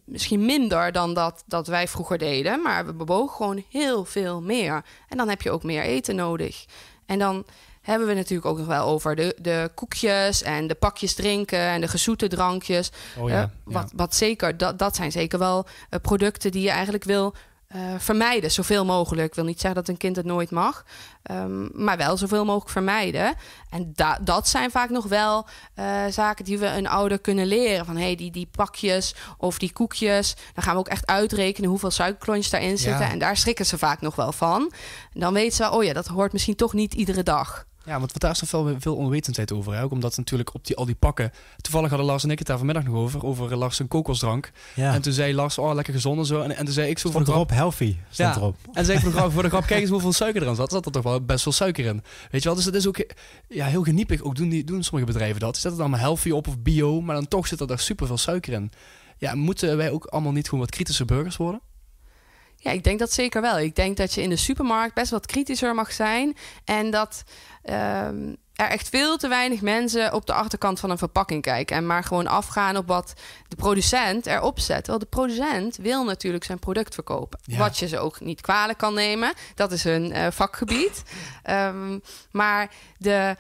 misschien minder dan dat, dat wij vroeger deden. Maar we bewogen gewoon heel veel meer. En dan heb je ook meer eten nodig. En dan hebben we natuurlijk ook nog wel over de, de koekjes en de pakjes drinken en de gezoete drankjes. Oh ja, uh, wat, ja. wat zeker, dat, dat zijn zeker wel uh, producten die je eigenlijk wil uh, vermijden, zoveel mogelijk. Ik wil niet zeggen dat een kind het nooit mag, um, maar wel zoveel mogelijk vermijden. En da dat zijn vaak nog wel uh, zaken die we een ouder kunnen leren. Van hey, die, die pakjes of die koekjes, dan gaan we ook echt uitrekenen hoeveel suikerklontjes daarin zitten. Ja. En daar schrikken ze vaak nog wel van. En dan weten ze, oh ja, dat hoort misschien toch niet iedere dag. Ja, want daar is nog veel, veel onwetendheid over. Hè? Ook omdat natuurlijk op die, al die pakken... Toevallig hadden Lars en ik het daar vanmiddag nog over. Over Lars een kokosdrank. Ja. En toen zei Lars, oh, lekker gezond en zo. En, en toen zei ik zo voor de grap... erop, healthy. Stond Ja. erop. En zei ik voor de grap, voor de grap, kijk eens hoeveel suiker er aan zat. Er zat er toch wel best veel suiker in. Weet je wel, dus dat is ook ja, heel geniepig. Ook doen, die, doen sommige bedrijven dat. Zetten het allemaal healthy op of bio. Maar dan toch zit er daar super veel suiker in. Ja, moeten wij ook allemaal niet gewoon wat kritische burgers worden? Ja, ik denk dat zeker wel. Ik denk dat je in de supermarkt best wat kritischer mag zijn. En dat ehm, er echt veel te weinig mensen op de achterkant van een verpakking kijken. En maar gewoon afgaan op wat de producent erop zet. Wel, de producent wil natuurlijk zijn product verkopen. Ja. Wat je ze ook niet kwalijk kan nemen. Dat is hun eh, vakgebied. Ehm, maar de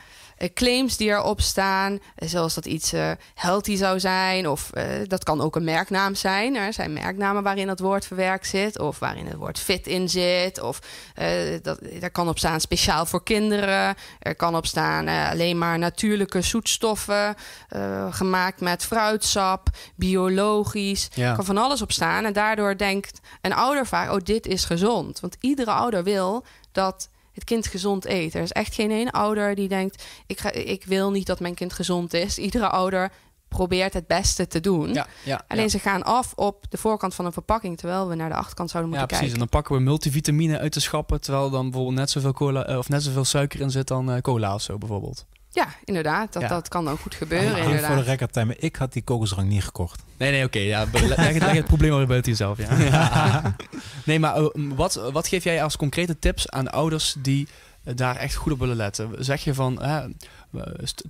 claims die erop staan, eh, zoals dat iets eh, healthy zou zijn, of eh, dat kan ook een merknaam zijn. Er zijn merknamen waarin dat woord verwerkt zit, of waarin het woord fit in zit, of eh, dat, er kan op staan speciaal voor kinderen. Er kan op staan eh, alleen maar natuurlijke zoetstoffen, eh, gemaakt met fruitsap, biologisch. Ja. Er kan van alles op staan. En daardoor denkt een ouder vaak, oh, dit is gezond. Want iedere ouder wil dat het kind gezond eet. Er is echt geen één ouder die denkt, ik, ga, ik wil niet dat mijn kind gezond is. Iedere ouder probeert het beste te doen. Ja, ja, Alleen ja. ze gaan af op de voorkant van een verpakking, terwijl we naar de achterkant zouden Ja, moeten precies. En kijken. dan pakken we multivitamine uit de schappen, terwijl er dan bijvoorbeeld net zoveel cola eh, of net zoveel suiker in zit dan eh, cola of zo bijvoorbeeld. Ja, inderdaad. Dat, Ja. dat kan ook goed gebeuren, Even voor de inderdaad. record time, ik had die kokosdrank niet gekocht. Nee, nee, oké. ja, leg, het, leg het probleem maar weer buiten jezelf. Ja. nee, maar eh, wat, wat geef jij als concrete tips aan ouders die eh, daar echt goed op willen letten? Zeg je van, eh,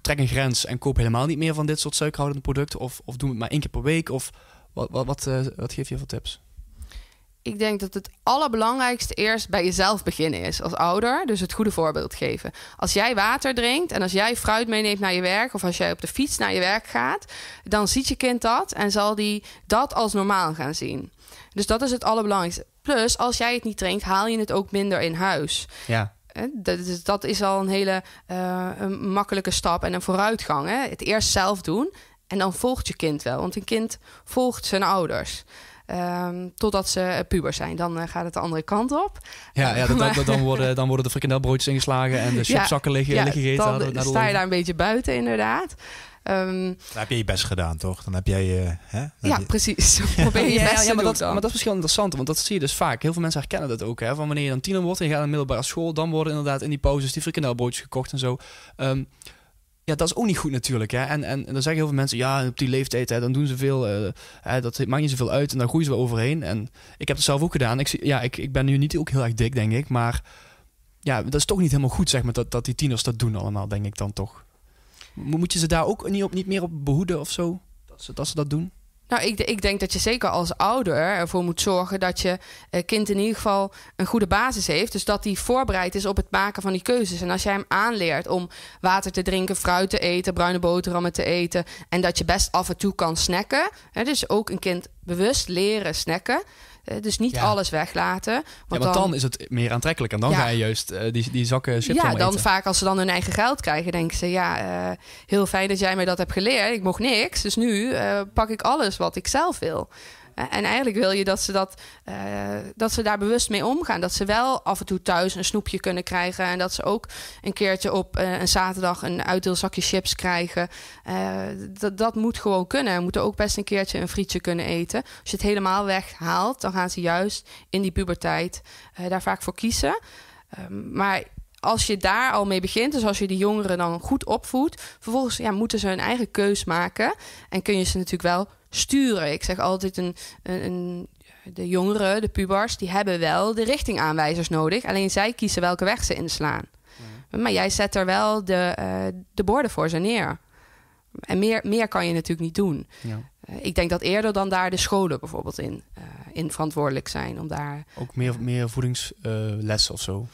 trek een grens en koop helemaal niet meer van dit soort suikerhoudende producten? Of, of doe het maar één keer per week? Of wat, wat, wat, eh, wat geef je voor tips? Ik denk dat het allerbelangrijkste eerst bij jezelf beginnen is als ouder. Dus het goede voorbeeld geven. Als jij water drinkt en als jij fruit meeneemt naar je werk... of als jij op de fiets naar je werk gaat... dan ziet je kind dat en zal die dat als normaal gaan zien. Dus dat is het allerbelangrijkste. Plus, als jij het niet drinkt, haal je het ook minder in huis. Ja, Hè, Dat is, dat is al een hele eh, een makkelijke stap en een vooruitgang. Hè? Het eerst zelf doen en dan volgt je kind wel. Want een kind volgt zijn ouders. Ehm, totdat ze eh, puber zijn. Dan eh, gaat het de andere kant op. ja, ja dat, Maar- dat- dan, worden, dan worden de frikandelbroodjes ingeslagen en de chipzakken liggen, Ja, liggen gegeten. dan de sta je daar een beetje buiten, inderdaad. Ehm, Dan heb je je best gedaan, toch? Dan heb jij... eh hè? Dan ja, je- precies. Probeer je Ja, best ja, maar, dat, dan. maar dat is misschien wel interessant, want dat zie je dus vaak. Heel veel mensen herkennen dat ook. Hè? Van wanneer je dan tiener wordt en je gaat naar de middelbare school, dan worden inderdaad in die pauzes die frikandelbroodjes gekocht en zo. Ehm, ja, dat is ook niet goed natuurlijk. Hè? En, en, en dan zeggen heel veel mensen, ja, op die leeftijd, hè, dan doen ze veel, eh, hè, dat maakt niet zoveel uit en dan groeien ze wel overheen. En ik heb het zelf ook gedaan. Ik, ja, ik, ik ben nu niet ook heel erg dik, denk ik, maar ja, dat is toch niet helemaal goed, zeg maar, dat, dat die tieners dat doen allemaal, denk ik dan toch. Mo- Moet je ze daar ook niet, op, niet meer op behoeden of zo? Dat ze dat, ze dat doen? Nou, ik, ik denk dat je zeker als ouder ervoor moet zorgen dat je eh, kind in ieder geval een goede basis heeft. Dus dat hij voorbereid is op het maken van die keuzes. En als jij hem aanleert om water te drinken, fruit te eten, bruine boterhammen te eten. En dat je best af en toe kan snacken. Hè, dus ook een kind bewust leren snacken. Eh, dus niet Ja. alles weglaten. ja, want dan, is het meer aantrekkelijk en dan Ja. ga je juist eh, die, die zakken chips ja, dan eten. vaak als ze dan hun eigen geld krijgen, denken ze: ja, eh, heel fijn dat jij mij dat hebt geleerd. Ik mocht niks, dus nu pak ik alles wat ik zelf wil. Eh, en eigenlijk wil je dat ze, dat, eh, dat ze daar bewust mee omgaan. Dat ze wel af en toe thuis een snoepje kunnen krijgen. En dat ze ook een keertje op eh, een zaterdag een uitdeelzakje chips krijgen. Dat, dat moet gewoon kunnen. We moeten ook best een keertje een frietje kunnen eten. Als je het helemaal weghaalt, dan gaan ze juist in die puberteit daar vaak voor kiezen. Ehm, maar als je daar al mee begint, dus als je die jongeren dan goed opvoedt, vervolgens ja, moeten ze hun eigen keus maken. En kun je ze natuurlijk wel sturen. Ik zeg altijd: een, een, een- de jongeren, de pubers, die hebben wel de richtingaanwijzers nodig. Alleen zij kiezen welke weg ze inslaan. Maar jij zet er wel de, eh, de borden voor ze neer. En meer, meer kan je natuurlijk niet doen. Ja. Eh, ik denk dat eerder dan daar de scholen bijvoorbeeld in, eh, in verantwoordelijk zijn om daar Ook meer, meer voedingslessen of zo.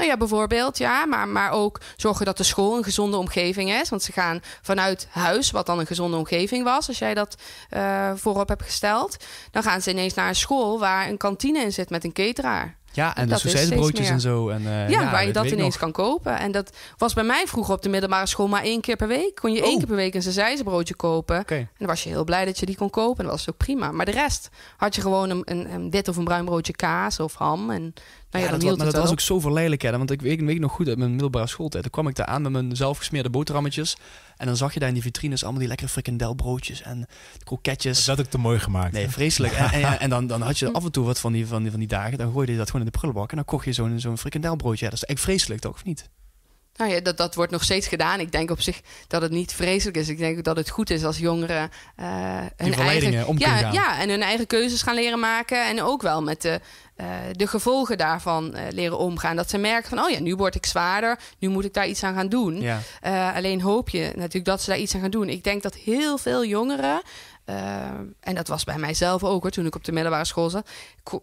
Nou ja, bijvoorbeeld, ja. Maar, maar ook zorgen dat de school een gezonde omgeving is. Want ze gaan vanuit huis, wat dan een gezonde omgeving was, als jij dat eh, voorop hebt gesteld. Dan gaan ze ineens naar een school waar een kantine in zit met een cateraar. Ja, en Dat de sausijzenbroodjes en zo. En, eh, ja, waar je dat ineens nog. kan kopen. En dat was bij mij vroeger op de middelbare school maar één keer per week. Kon je één Oh. keer per week een sausijzenbroodje kopen. En dan was je heel blij dat je die kon kopen. En dat was ook prima. Maar de rest had je gewoon een, een, een wit of een bruin broodje kaas of ham. En nou ja, dat, hield wa- maar dat was ook zo verleidelijk. Hè? Want ik weet, nog goed uit mijn middelbare schooltijd. Dan kwam ik daar aan met mijn zelfgesmeerde boterhammetjes. En dan zag je daar in die vitrines allemaal die lekkere frikandelbroodjes en kroketjes. Dat had ik te mooi gemaakt. Nee, vreselijk. En, en, ja, en dan, dan had je af en toe wat van die, van die, van die dagen. Dan gooide je dat gewoon in de prullenbak. En dan kocht je zo'n zo'n frikandelbroodje. Ja, dat is echt vreselijk, toch? Of niet? Nou ja, dat, dat wordt nog steeds gedaan. Ik denk op zich dat het niet vreselijk is. Ik denk dat het goed is als jongeren eh hun eigen, om ja, gaan. ja, en hun eigen keuzes gaan leren maken. En ook wel met de, eh, de gevolgen daarvan eh, leren omgaan. Dat ze merken van, oh ja, nu word ik zwaarder. Nu moet ik daar iets aan gaan doen. Ja. Eh, alleen hoop je natuurlijk dat ze daar iets aan gaan doen. Ik denk dat heel veel jongeren, en dat was bij mijzelf ook hoor, toen ik op de middelbare school zat,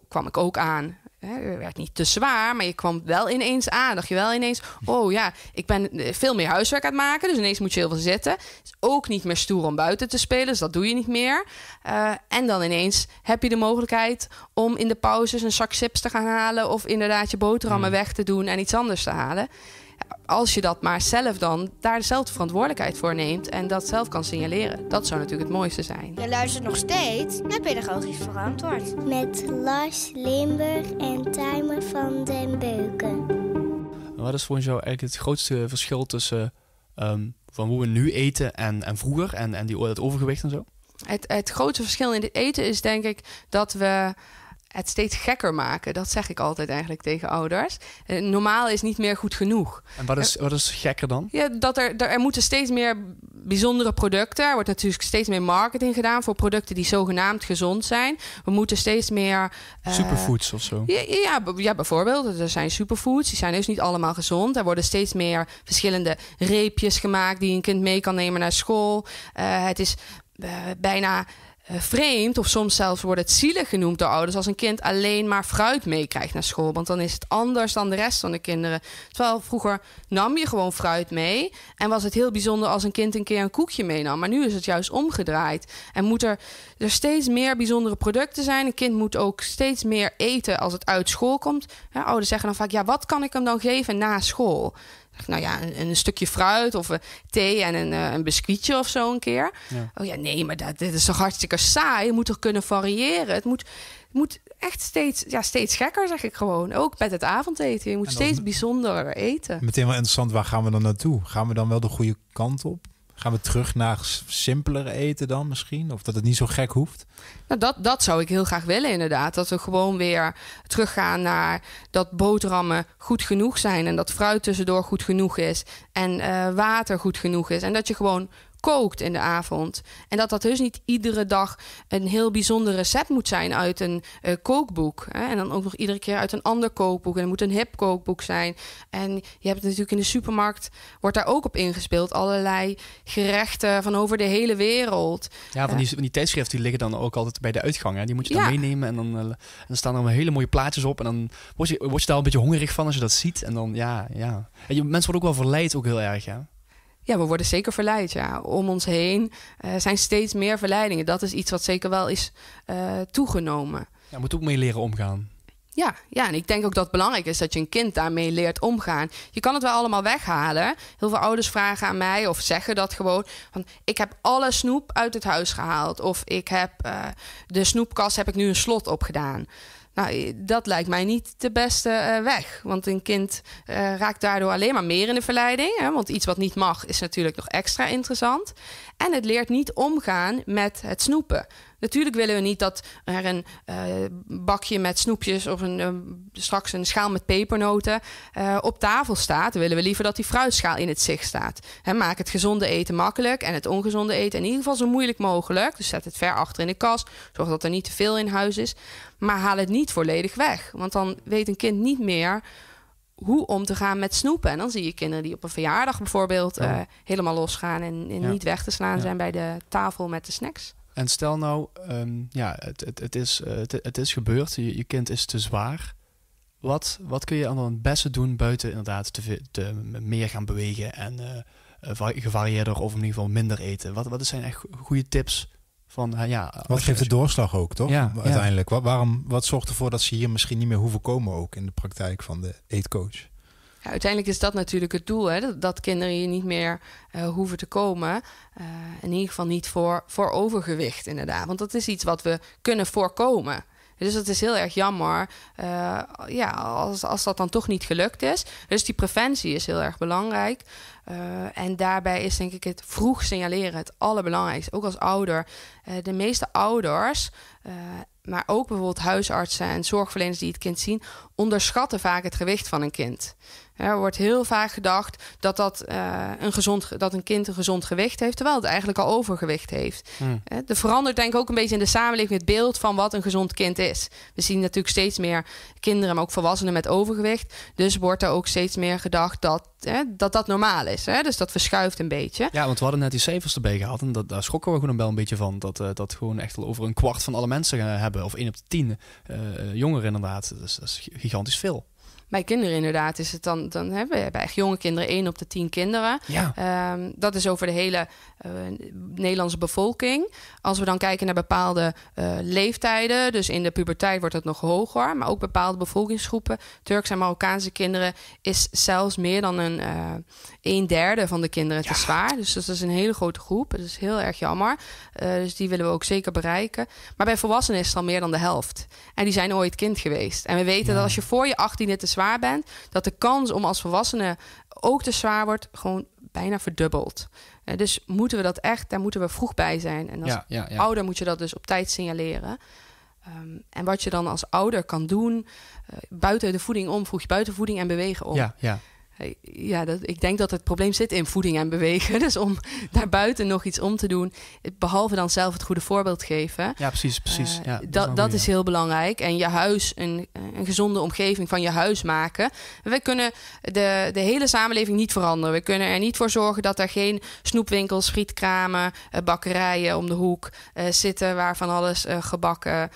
kwam ik ook aan. Hè, Het werd niet te zwaar, maar je kwam wel ineens aan. Dacht je wel ineens, oh ja, ik ben eh, veel meer huiswerk aan het maken. Dus ineens moet je heel veel zitten. Het is ook niet meer stoer om buiten te spelen, dus dat doe je niet meer. Eh, en dan ineens heb je de mogelijkheid om in de pauzes een zak chips te gaan halen... of inderdaad je boterhammen weg te doen en iets anders te halen als je dat maar zelf dan daar dezelfde verantwoordelijkheid voor neemt en dat zelf kan signaleren, dat zou natuurlijk het mooiste zijn. Je luistert nog steeds naar Pedagogisch Verantwoord. Met Lars Limburg en Tijmen van den Beuken. Wat is volgens jou eigenlijk het grootste verschil tussen ehm, van hoe we nu eten en, en vroeger? En, en die, dat overgewicht en zo? Het, het grote verschil in het eten is denk ik dat we het steeds gekker maken. Dat zeg ik altijd eigenlijk tegen ouders. Eh, Normaal is niet meer goed genoeg. En wat is, wat is gekker dan? Ja, dat er, er, er moeten steeds meer bijzondere producten. Er wordt natuurlijk steeds meer marketing gedaan voor producten die zogenaamd gezond zijn. We moeten steeds meer. eh, Superfoods of zo? Ja, ja, ja, bijvoorbeeld. Er zijn superfoods. Die zijn dus niet allemaal gezond. Er worden steeds meer verschillende reepjes gemaakt die een kind mee kan nemen naar school. Eh, het is eh, bijna eh, vreemd, of soms zelfs wordt het zielig genoemd door ouders als een kind alleen maar fruit meekrijgt naar school. Want dan is het anders dan de rest van de kinderen. Terwijl vroeger nam je gewoon fruit mee. En was het heel bijzonder als een kind een keer een koekje meenam. Maar nu is het juist omgedraaid. En moet er, er steeds meer bijzondere producten zijn. Een kind moet ook steeds meer eten als het uit school komt. Ouders zeggen dan vaak: ja, wat kan ik hem dan geven na school? Nou ja, een, een stukje fruit of een thee en een, eh, een biscuitje of zo een keer. Ja. Oh ja, nee, maar dat, dit is toch hartstikke saai. Je moet toch kunnen variëren. Het moet, het moet echt steeds, ja, steeds gekker, zeg ik gewoon. Ook met het avondeten. Je moet steeds bijzonderer eten. Meteen wel interessant, waar gaan we dan naartoe? Gaan we dan wel de goede kant op? Gaan we terug naar simpeler eten dan misschien? Of dat het niet zo gek hoeft? Nou, dat, dat zou ik heel graag willen, inderdaad. Dat we gewoon weer teruggaan naar dat boterhammen goed genoeg zijn. En dat fruit tussendoor goed genoeg is. En eh, water goed genoeg is. En dat je gewoon kookt in de avond. En dat dat dus niet iedere dag een heel bijzonder recept moet zijn uit een eh, kookboek. Hè? En dan ook nog iedere keer uit een ander kookboek. En het moet een hip kookboek zijn. En je hebt natuurlijk in de supermarkt, wordt daar ook op ingespeeld. Allerlei gerechten van over de hele wereld. Ja, van die, van die tijdschriften die liggen dan ook altijd bij de uitgang. Hè? Die moet je dan Ja. meenemen en dan, eh, en dan staan er hele mooie plaatjes op. En dan word je, word je daar een beetje hongerig van als je dat ziet. En dan, ja, ja. En je, mensen worden ook wel verleid, ook heel erg, ja. Ja, we worden zeker verleid. Ja. Om ons heen eh, zijn steeds meer verleidingen. Dat is iets wat zeker wel is eh, toegenomen. Ja, je moet ook mee leren omgaan. Ja, ja, en ik denk ook dat het belangrijk is dat je een kind daarmee leert omgaan. Je kan het wel allemaal weghalen. Heel veel ouders vragen aan mij of zeggen dat gewoon. Van, ik heb alle snoep uit het huis gehaald. Of ik heb eh, de snoepkast heb ik nu een slot opgedaan. Nou, dat lijkt mij niet de beste eh, weg. Want een kind eh, raakt daardoor alleen maar meer in de verleiding. Hè? Want iets wat niet mag is natuurlijk nog extra interessant. En het leert niet omgaan met het snoepen. Natuurlijk willen we niet dat er een eh, bakje met snoepjes of een, eh, straks een schaal met pepernoten eh, op tafel staat. Dan willen we liever dat die fruitschaal in het zicht staat. Hè, maak het gezonde eten makkelijk en het ongezonde eten in ieder geval zo moeilijk mogelijk. Dus zet het ver achter in de kast. Zorg dat er niet te veel in huis is. Maar haal het niet volledig weg. Want dan weet een kind niet meer hoe om te gaan met snoepen. En dan zie je kinderen die op een verjaardag bijvoorbeeld helemaal losgaan en, en Ja. niet weg te slaan Ja. zijn bij de tafel met de snacks. En stel nou, ehm, ja, het, het, het, is, eh, het, het is gebeurd. Je, je kind is te zwaar. Wat, wat kun je dan het beste doen buiten inderdaad te, te meer gaan bewegen en va- gevarieerder of in ieder geval minder eten? Wat, wat zijn echt goede tips Van, ja, Wat geeft de doorslag ook, toch? Ja, Uiteindelijk. Wat, waarom, wat zorgt ervoor dat ze hier misschien niet meer hoeven komen ook in de praktijk van de eetcoach? Uiteindelijk is dat natuurlijk het doel, hè? Dat, dat kinderen hier niet meer eh, hoeven te komen. Eh, in ieder geval niet voor, voor overgewicht, inderdaad. Want dat is iets wat we kunnen voorkomen. Dus het is heel erg jammer eh, ja, als, als dat dan toch niet gelukt is. Dus die preventie is heel erg belangrijk. En daarbij is denk ik het vroeg signaleren het allerbelangrijkste. Ook als ouder. De meeste ouders, maar ook bijvoorbeeld huisartsen en zorgverleners die het kind zien, onderschatten vaak het gewicht van een kind. Er wordt heel vaak gedacht dat, dat, eh, een gezond, dat een kind een gezond gewicht heeft, terwijl het eigenlijk al overgewicht heeft. Eh, Er verandert denk ik ook een beetje in de samenleving het beeld van wat een gezond kind is. We zien natuurlijk steeds meer kinderen, maar ook volwassenen met overgewicht. Dus wordt er ook steeds meer gedacht dat hè, dat, dat normaal is. Hè? Dus dat verschuift een beetje. Ja, want we hadden net die cijfers erbij gehad. En dat, daar schrokken we gewoon wel een beetje van. Dat eh, dat gewoon echt al over een kwart van alle mensen eh, hebben. Of één op de tien jongeren inderdaad. Dus dat is gigantisch veel. Bij kinderen inderdaad is het dan, dan hebben we hebben echt jonge kinderen, 1 op de 10 kinderen. Ja. Ehm, dat is over de hele eh, Nederlandse bevolking. Als we dan kijken naar bepaalde eh, leeftijden, dus in de puberteit wordt het nog hoger, maar ook bepaalde bevolkingsgroepen, Turks en Marokkaanse kinderen, is zelfs meer dan een, eh een derde van de kinderen te zwaar. Dus dat is een hele grote groep. Dat is heel erg jammer. Eh, dus die willen we ook zeker bereiken. Maar bij volwassenen is het al meer dan de helft. En die zijn ooit kind geweest. En we weten dat als je voor je 18e te zwaar bent, dat de kans om als volwassene ook te zwaar wordt, gewoon bijna verdubbeld. Eh, dus moeten we dat echt, daar moeten we vroeg bij zijn. En als Ja, ja, ja. ouder moet je dat dus op tijd signaleren. Ehm, en wat je dan als ouder kan doen, eh, buiten de voeding om, vroeg je buiten voeding en bewegen om. Ja, ja. Ja, dat, ik denk dat het probleem zit in voeding en bewegen. Dus om daarbuiten nog iets om te doen, eh, behalve dan zelf het goede voorbeeld geven. ja, precies. precies. Eh, ja, dat, is heel belangrijk. En je huis, een, een gezonde omgeving van je huis maken. We kunnen de, de hele samenleving niet veranderen. We kunnen er niet voor zorgen dat er geen snoepwinkels, frietkramen, eh, bakkerijen om de hoek zitten waar van alles gebakken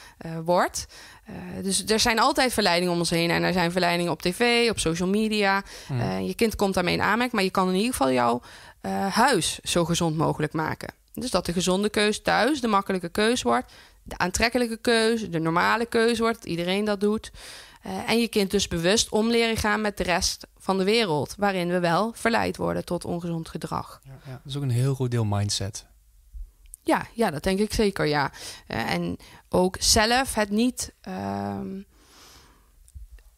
wordt. Eh, dus er zijn altijd verleidingen om ons heen. En er zijn verleidingen op tv, op social media. Hmm. Eh, je kind komt daarmee in aanmerking. Maar je kan in ieder geval jouw eh, huis zo gezond mogelijk maken. Dus dat de gezonde keus thuis de makkelijke keus wordt. De aantrekkelijke keus, de normale keus wordt. Dat iedereen dat doet. En je kind dus bewust om leren gaan met de rest van de wereld. Waarin we wel verleid worden tot ongezond gedrag. Ja, ja. Dat is ook een heel goed deel mindset. Ja, ja, dat denk ik zeker, ja. Eh, en ook zelf het niet ehm,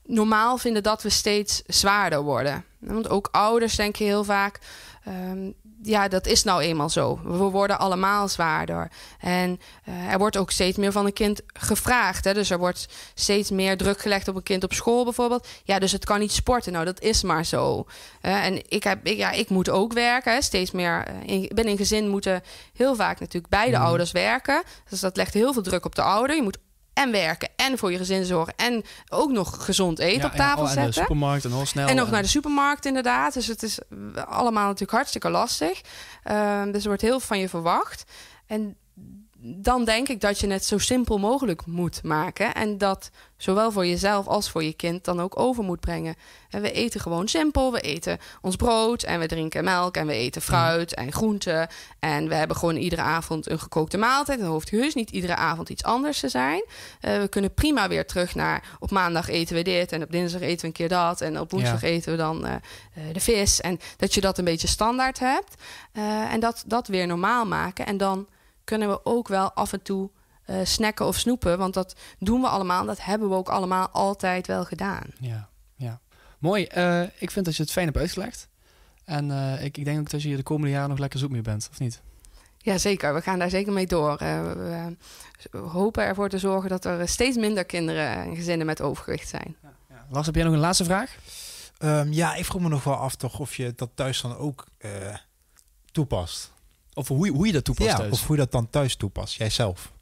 normaal vinden dat we steeds zwaarder worden. Want ook ouders denken heel vaak... ehm, ja, dat is nou eenmaal zo. We worden allemaal zwaarder. En eh, er wordt ook steeds meer van een kind gevraagd. Hè? Dus er wordt steeds meer druk gelegd op een kind op school bijvoorbeeld. Ja, dus het kan niet sporten. Nou, dat is maar zo. Eh, en ik, heb, ik, ja, ik moet ook werken. Hè? Steeds meer. eh, in, ik ben in gezin moeten heel vaak natuurlijk beide Mhm. ouders werken. Dus dat legt heel veel druk op de ouder. Je moet en werken en voor je gezin zorgen. En ook nog gezond eten Ja, op tafel oh, en de zetten. supermarkt en al snel. En nog naar de supermarkt, inderdaad. Dus het is allemaal natuurlijk hartstikke lastig. Ehm, dus er wordt heel veel van je verwacht. En dan denk ik dat je het zo simpel mogelijk moet maken. En dat zowel voor jezelf als voor je kind dan ook over moet brengen. En we eten gewoon simpel. We eten ons brood en we drinken melk en we eten fruit en groenten. En we hebben gewoon iedere avond een gekookte maaltijd. En dan hoeft heus niet iedere avond iets anders te zijn. Eh, we kunnen prima weer terug naar op maandag eten we dit en op dinsdag eten we een keer dat. En op woensdag Ja. eten we dan eh, eh, de vis. En dat je dat een beetje standaard hebt. En dat, dat weer normaal maken. En dan kunnen we ook wel af en toe eh, snacken of snoepen. Want dat doen we allemaal. Dat hebben we ook allemaal altijd wel gedaan. Ja, ja. Mooi. Eh, ik vind dat je het fijn hebt uitgelegd. En eh, ik, ik denk ook dat je hier de komende jaren nog lekker zoek mee bent, of niet? Ja, zeker. We gaan daar zeker mee door. Eh, we, we hopen ervoor te zorgen dat er steeds minder kinderen en gezinnen met overgewicht zijn. Ja. Lars, heb jij nog een laatste vraag? Ehm, ja, ik vroeg me nog wel af toch of je dat thuis dan ook eh, toepast. Of hoe, hoe je dat toepast ja, thuis? of hoe je dat dan thuis toepast, jijzelf.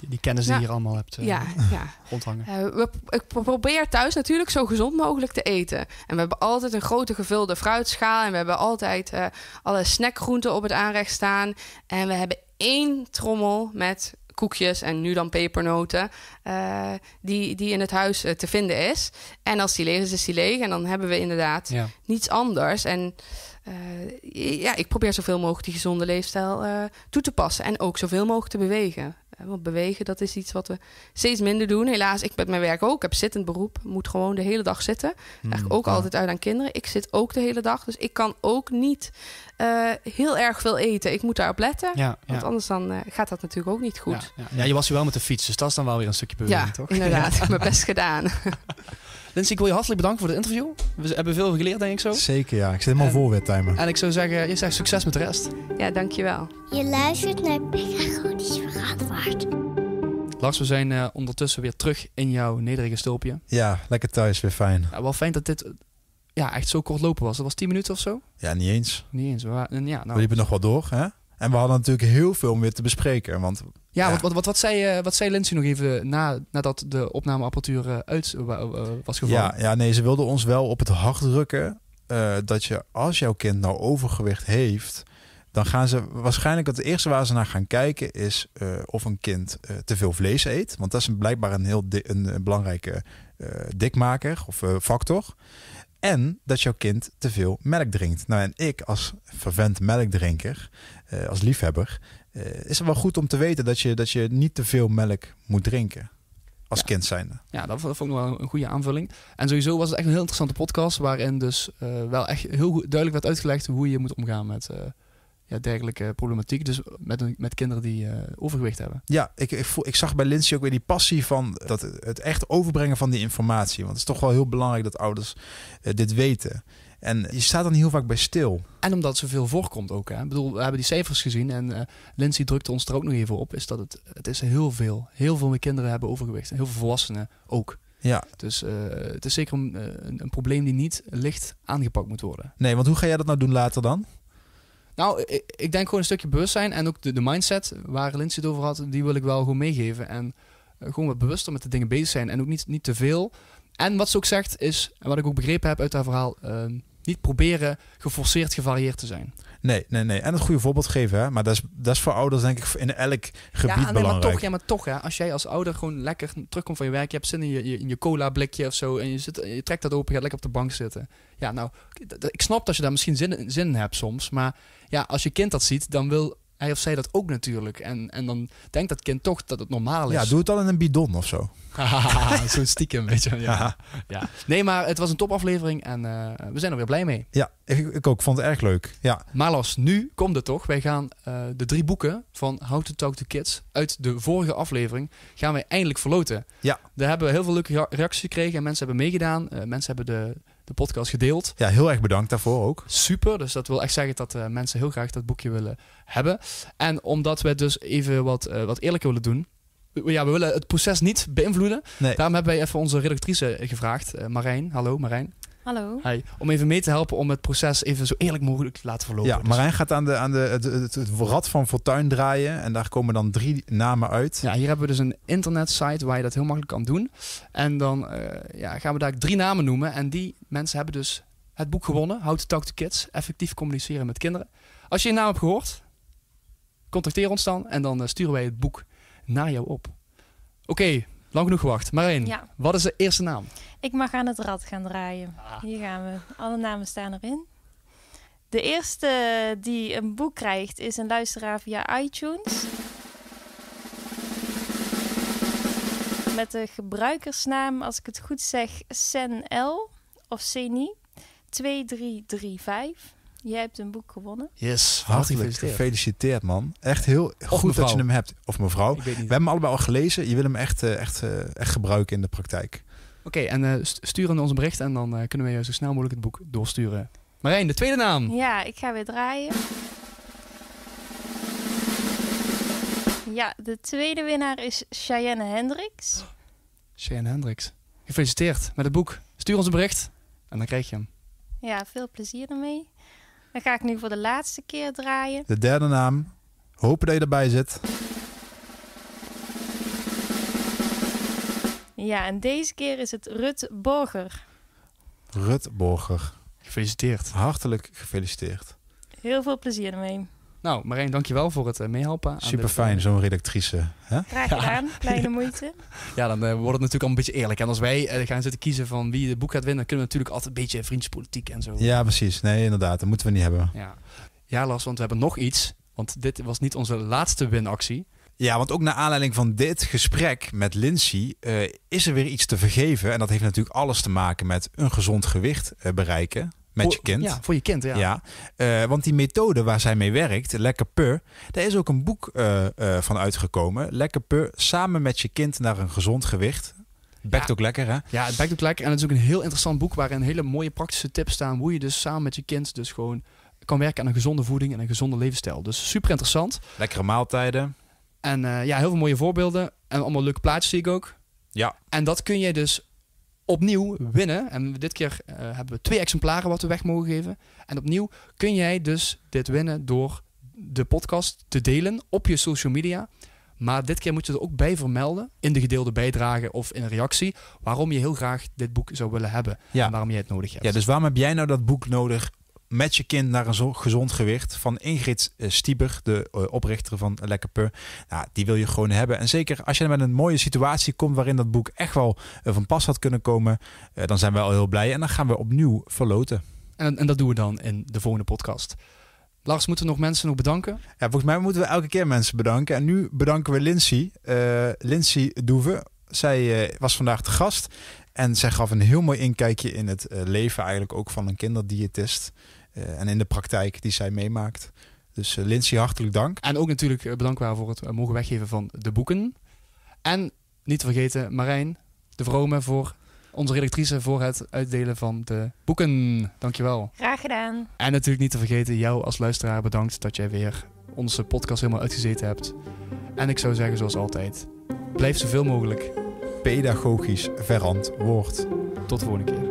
Die, die kennis die je hier allemaal hebt eh, Ja, ja. rondhangen. Eh, we, ik pro- probeer thuis natuurlijk zo gezond mogelijk te eten. En we hebben altijd een grote gevulde fruitschaal. En we hebben altijd eh, alle snackgroenten op het aanrecht staan. En we hebben één trommel met koekjes en nu dan pepernoten, eh, die, die in het huis te vinden is. En als die leeg is, is die leeg. En dan hebben we inderdaad Ja. niets anders. En eh, ja, ik probeer zoveel mogelijk die gezonde leefstijl eh, toe te passen. En ook zoveel mogelijk te bewegen. Eh, Want bewegen, dat is iets wat we steeds minder doen. Helaas, ik met mijn werk ook. Ik heb zittend beroep. Moet gewoon de hele dag zitten. Eigenlijk ook ja. altijd uit aan kinderen. Ik zit ook de hele dag. Dus ik kan ook niet heel erg veel eten. Ik moet daarop letten. Ja, Want ja. anders dan, gaat dat natuurlijk ook niet goed. Ja, je was hier wel met de fiets, dus dat is dan wel weer een stukje beweging, toch? inderdaad. Ik heb mijn best gedaan. Lindsay, ik wil je hartelijk bedanken voor het interview. We hebben veel geleerd, denk ik zo. Zeker, ja. Ik zit helemaal En- vol weer, Timer. En ik zou zeggen, je zegt succes met de rest. Ja, dankjewel. Je luistert naar Pedagogisch Verantwoord. Lars, we zijn eh, ondertussen weer terug in jouw nederige stulpje. Ja, lekker thuis, weer fijn. Ja, wel fijn dat dit ja, echt zo kort lopen was. Dat was 10 minuten of zo? Ja, niet eens. Niet eens. We waren- ja, We nou, liepen nog wel door, hè? En we hadden natuurlijk heel veel om weer te bespreken. Want ja, ja. Wat, wat, wat, wat, zei, eh, wat zei Lindsay nog even na, nadat de opnameapparatuur eh, uit wa- was gevallen? ja, ja, nee, ze wilden ons wel op het hart drukken eh, dat je, als jouw kind nou overgewicht heeft, dan gaan ze waarschijnlijk het eerste waar ze naar gaan kijken is of een kind te veel vlees eet. Want dat is een, blijkbaar een heel een, een belangrijke dikmaker of factor. En dat jouw kind te veel melk drinkt. Nou, en ik als vervent melkdrinker, eh, als liefhebber, eh, is het wel goed om te weten dat je, dat je niet te veel melk moet drinken. Als Ja. kind zijnde. Ja, dat vond ik nog wel een goede aanvulling. En sowieso was het echt een heel interessante podcast... waarin dus eh, wel echt heel goed, duidelijk werd uitgelegd... hoe je moet omgaan met ja, dergelijke problematiek. Dus met, met kinderen die eh, overgewicht hebben. Ja, ik, ik, voel, ik zag bij Lindsay ook weer die passie van dat, het echt overbrengen van die informatie. Want het is toch wel heel belangrijk dat ouders dit weten. En je staat niet heel vaak bij stil. En omdat het zoveel voorkomt ook. Hè. Ik bedoel, we hebben die cijfers gezien... en eh Lindsay drukte ons er ook nog even op... is dat het, het is heel veel. Heel veel meer kinderen hebben overgewicht. En heel veel volwassenen ook. Ja, Dus eh, het is zeker een, eh, een, een probleem die niet licht aangepakt moet worden. nee, want hoe ga jij dat nou doen later dan? Nou, ik, ik denk gewoon een stukje bewustzijn en ook de, de mindset waar Lindsay het over had, die wil ik wel gewoon meegeven. En gewoon wat bewuster met de dingen bezig zijn en ook niet, niet te veel. En wat ze ook zegt is, en wat ik ook begrepen heb uit haar verhaal, eh, niet proberen geforceerd gevarieerd te zijn. Nee, nee, nee. En het goede voorbeeld geven. Hè? Maar dat is, dat is voor ouders denk ik in elk gebied ja, nee, maar belangrijk. toch, ja, maar toch, hè, als jij als ouder gewoon lekker terugkomt van je werk, je hebt zin in je, in je cola blikje of zo, en je, zit, je trekt dat open, je gaat lekker op de bank zitten. Ja, nou, ik snap dat je daar misschien zin, in- zin in hebt soms, maar ja, als je kind dat ziet, dan wil hij of zij dat ook natuurlijk. En, en dan denkt dat kind toch dat het normaal is. Ja, doe het dan in een bidon of zo. Zo'n stiekem, weet je. Ja. Ja. Nee, maar het was een topaflevering en eh, we zijn er weer blij mee. ja ik, ik ook. Vond het erg leuk. Ja, Maar Lars, nu komt het toch. Wij gaan eh, de drie boeken van How to Talk to Kids uit de vorige aflevering gaan wij eindelijk verloten. Ja. Daar hebben we heel veel leuke rea- reacties gekregen en mensen hebben meegedaan. Eh, mensen hebben de, de podcast gedeeld. ja, heel erg bedankt daarvoor ook. Super, dus dat wil echt zeggen dat eh, mensen heel graag dat boekje willen hebben. En omdat we dus even wat, eh, wat eerlijker willen doen. we- Ja, we willen het proces niet beïnvloeden. Nee. Daarom hebben wij even onze redactrice gevraagd, eh, Marijn. Hallo Marijn. Hallo. Hi. Om even mee te helpen om het proces even zo eerlijk mogelijk te laten verlopen. Ja, Dus- Marijn gaat aan, de, aan de, het, het, het rad van Fortuin draaien. En daar komen dan drie namen uit. Ja, hier hebben we dus een internetsite waar je dat heel makkelijk kan doen. En dan eh, ja, gaan we daar drie namen noemen. En die mensen hebben dus het boek gewonnen. How to Talk to Kids. Effectief communiceren met kinderen. Als je je naam hebt gehoord, contacteer ons dan. En dan eh, sturen wij het boek naar jou op. Oké, lang genoeg gewacht. Marijn, Ja, wat is de eerste naam? ik mag aan het rad gaan draaien. Ah. Hier gaan we. Alle namen staan erin. De eerste die een boek krijgt is een luisteraar via iTunes. Met de gebruikersnaam, als ik het goed zeg, SenL of Seni 2335. Jij hebt een boek gewonnen. Yes, Hartelijk gefeliciteerd, man. Echt heel goed mevrouw. dat je hem hebt. Of mevrouw. Ik weet niet. We hebben hem allebei al gelezen. Je wil hem echt, eh, echt, eh, echt gebruiken in de praktijk. Oké, en eh, st- stuur ons een bericht en dan eh, kunnen we je zo snel mogelijk het boek doorsturen. Marijn, de tweede naam. Ja, ik ga weer draaien. Ja, de tweede winnaar is Cheyenne Hendricks. Cheyenne Hendricks. Gefeliciteerd met het boek. Stuur ons een bericht en dan krijg je hem. Ja, veel plezier ermee. Dan ga ik nu voor de laatste keer draaien. De derde naam. Hopen dat je erbij zit. Ja, en deze keer is het Rut Borger. Rut Borger. Gefeliciteerd. Hartelijk gefeliciteerd. Heel veel plezier ermee. Nou, Marijn, dankjewel voor het eh, meehelpen. Super fijn, eh, zo'n redactrice. Hè? Graag gedaan, kleine moeite. Ja, dan eh, wordt het natuurlijk al een beetje eerlijk. En als wij gaan zitten kiezen van wie het boek gaat winnen, dan kunnen we natuurlijk altijd een beetje vriendjespolitiek en zo. Ja, precies. Nee, inderdaad. Dat moeten we niet hebben. Ja, ja Lars, want we hebben nog iets. Want dit was niet onze laatste winactie. Ja, want ook naar aanleiding van dit gesprek met Lindsay eh, is er weer iets te vergeven. En dat heeft natuurlijk alles te maken met een gezond gewicht bereiken met Voor- je kind. Ja, voor je kind, ja. Ja, eh, want die methode waar zij mee werkt, Lekker Pur, daar is ook een boek eh, eh, van uitgekomen. Lekker Pur, samen met je kind naar een gezond gewicht. Bekt Ja. ook lekker, hè? Ja, het blijkt ook lekker. En het is ook een heel interessant boek waarin hele mooie praktische tips staan. Hoe je dus samen met je kind dus gewoon kan werken aan een gezonde voeding en een gezonde levensstijl. Dus super interessant. Lekkere maaltijden. En ja, heel veel mooie voorbeelden. En allemaal leuke plaatjes zie ik ook. Ja. En dat kun je dus opnieuw winnen. En dit keer eh, hebben we twee exemplaren wat we weg mogen geven. En opnieuw kun jij dus dit winnen door de podcast te delen op je social media. Maar dit keer moet je er ook bij vermelden in de gedeelde bijdrage of in een reactie waarom je heel graag dit boek zou willen hebben Ja. en waarom je het nodig hebt. Ja, dus waarom heb jij nou dat boek nodig met je kind naar een zo gezond gewicht van Ingrid eh, Stieber, de eh, oprichter van Lekker Pur. Nou, die wil je gewoon hebben. En zeker als je met een mooie situatie komt waarin dat boek echt wel eh, van pas had kunnen komen, dan zijn we al heel blij. En dan gaan we opnieuw verloten. En, en dat doen we dan in de volgende podcast. Lars, moeten we nog mensen nog bedanken? Ja, volgens mij moeten we elke keer mensen bedanken. En nu bedanken we Lindsay. eh Lindsay Doeven. Zij was vandaag de gast. En zij gaf een heel mooi inkijkje in het leven eigenlijk ook van een kinderdiëtist. Eh, en in de praktijk die zij meemaakt. Dus eh, Lindsay, hartelijk dank. En ook natuurlijk eh, bedankbaar voor het mogen weggeven van de boeken. En niet te vergeten, Marijn de Vrome voor onze redactrice voor het uitdelen van de boeken. Dankjewel. Graag gedaan. En natuurlijk niet te vergeten, jou als luisteraar bedankt dat jij weer onze podcast helemaal uitgezeten hebt. En ik zou zeggen, zoals altijd, blijf zoveel mogelijk. Pedagogisch verantwoord. Tot de volgende keer.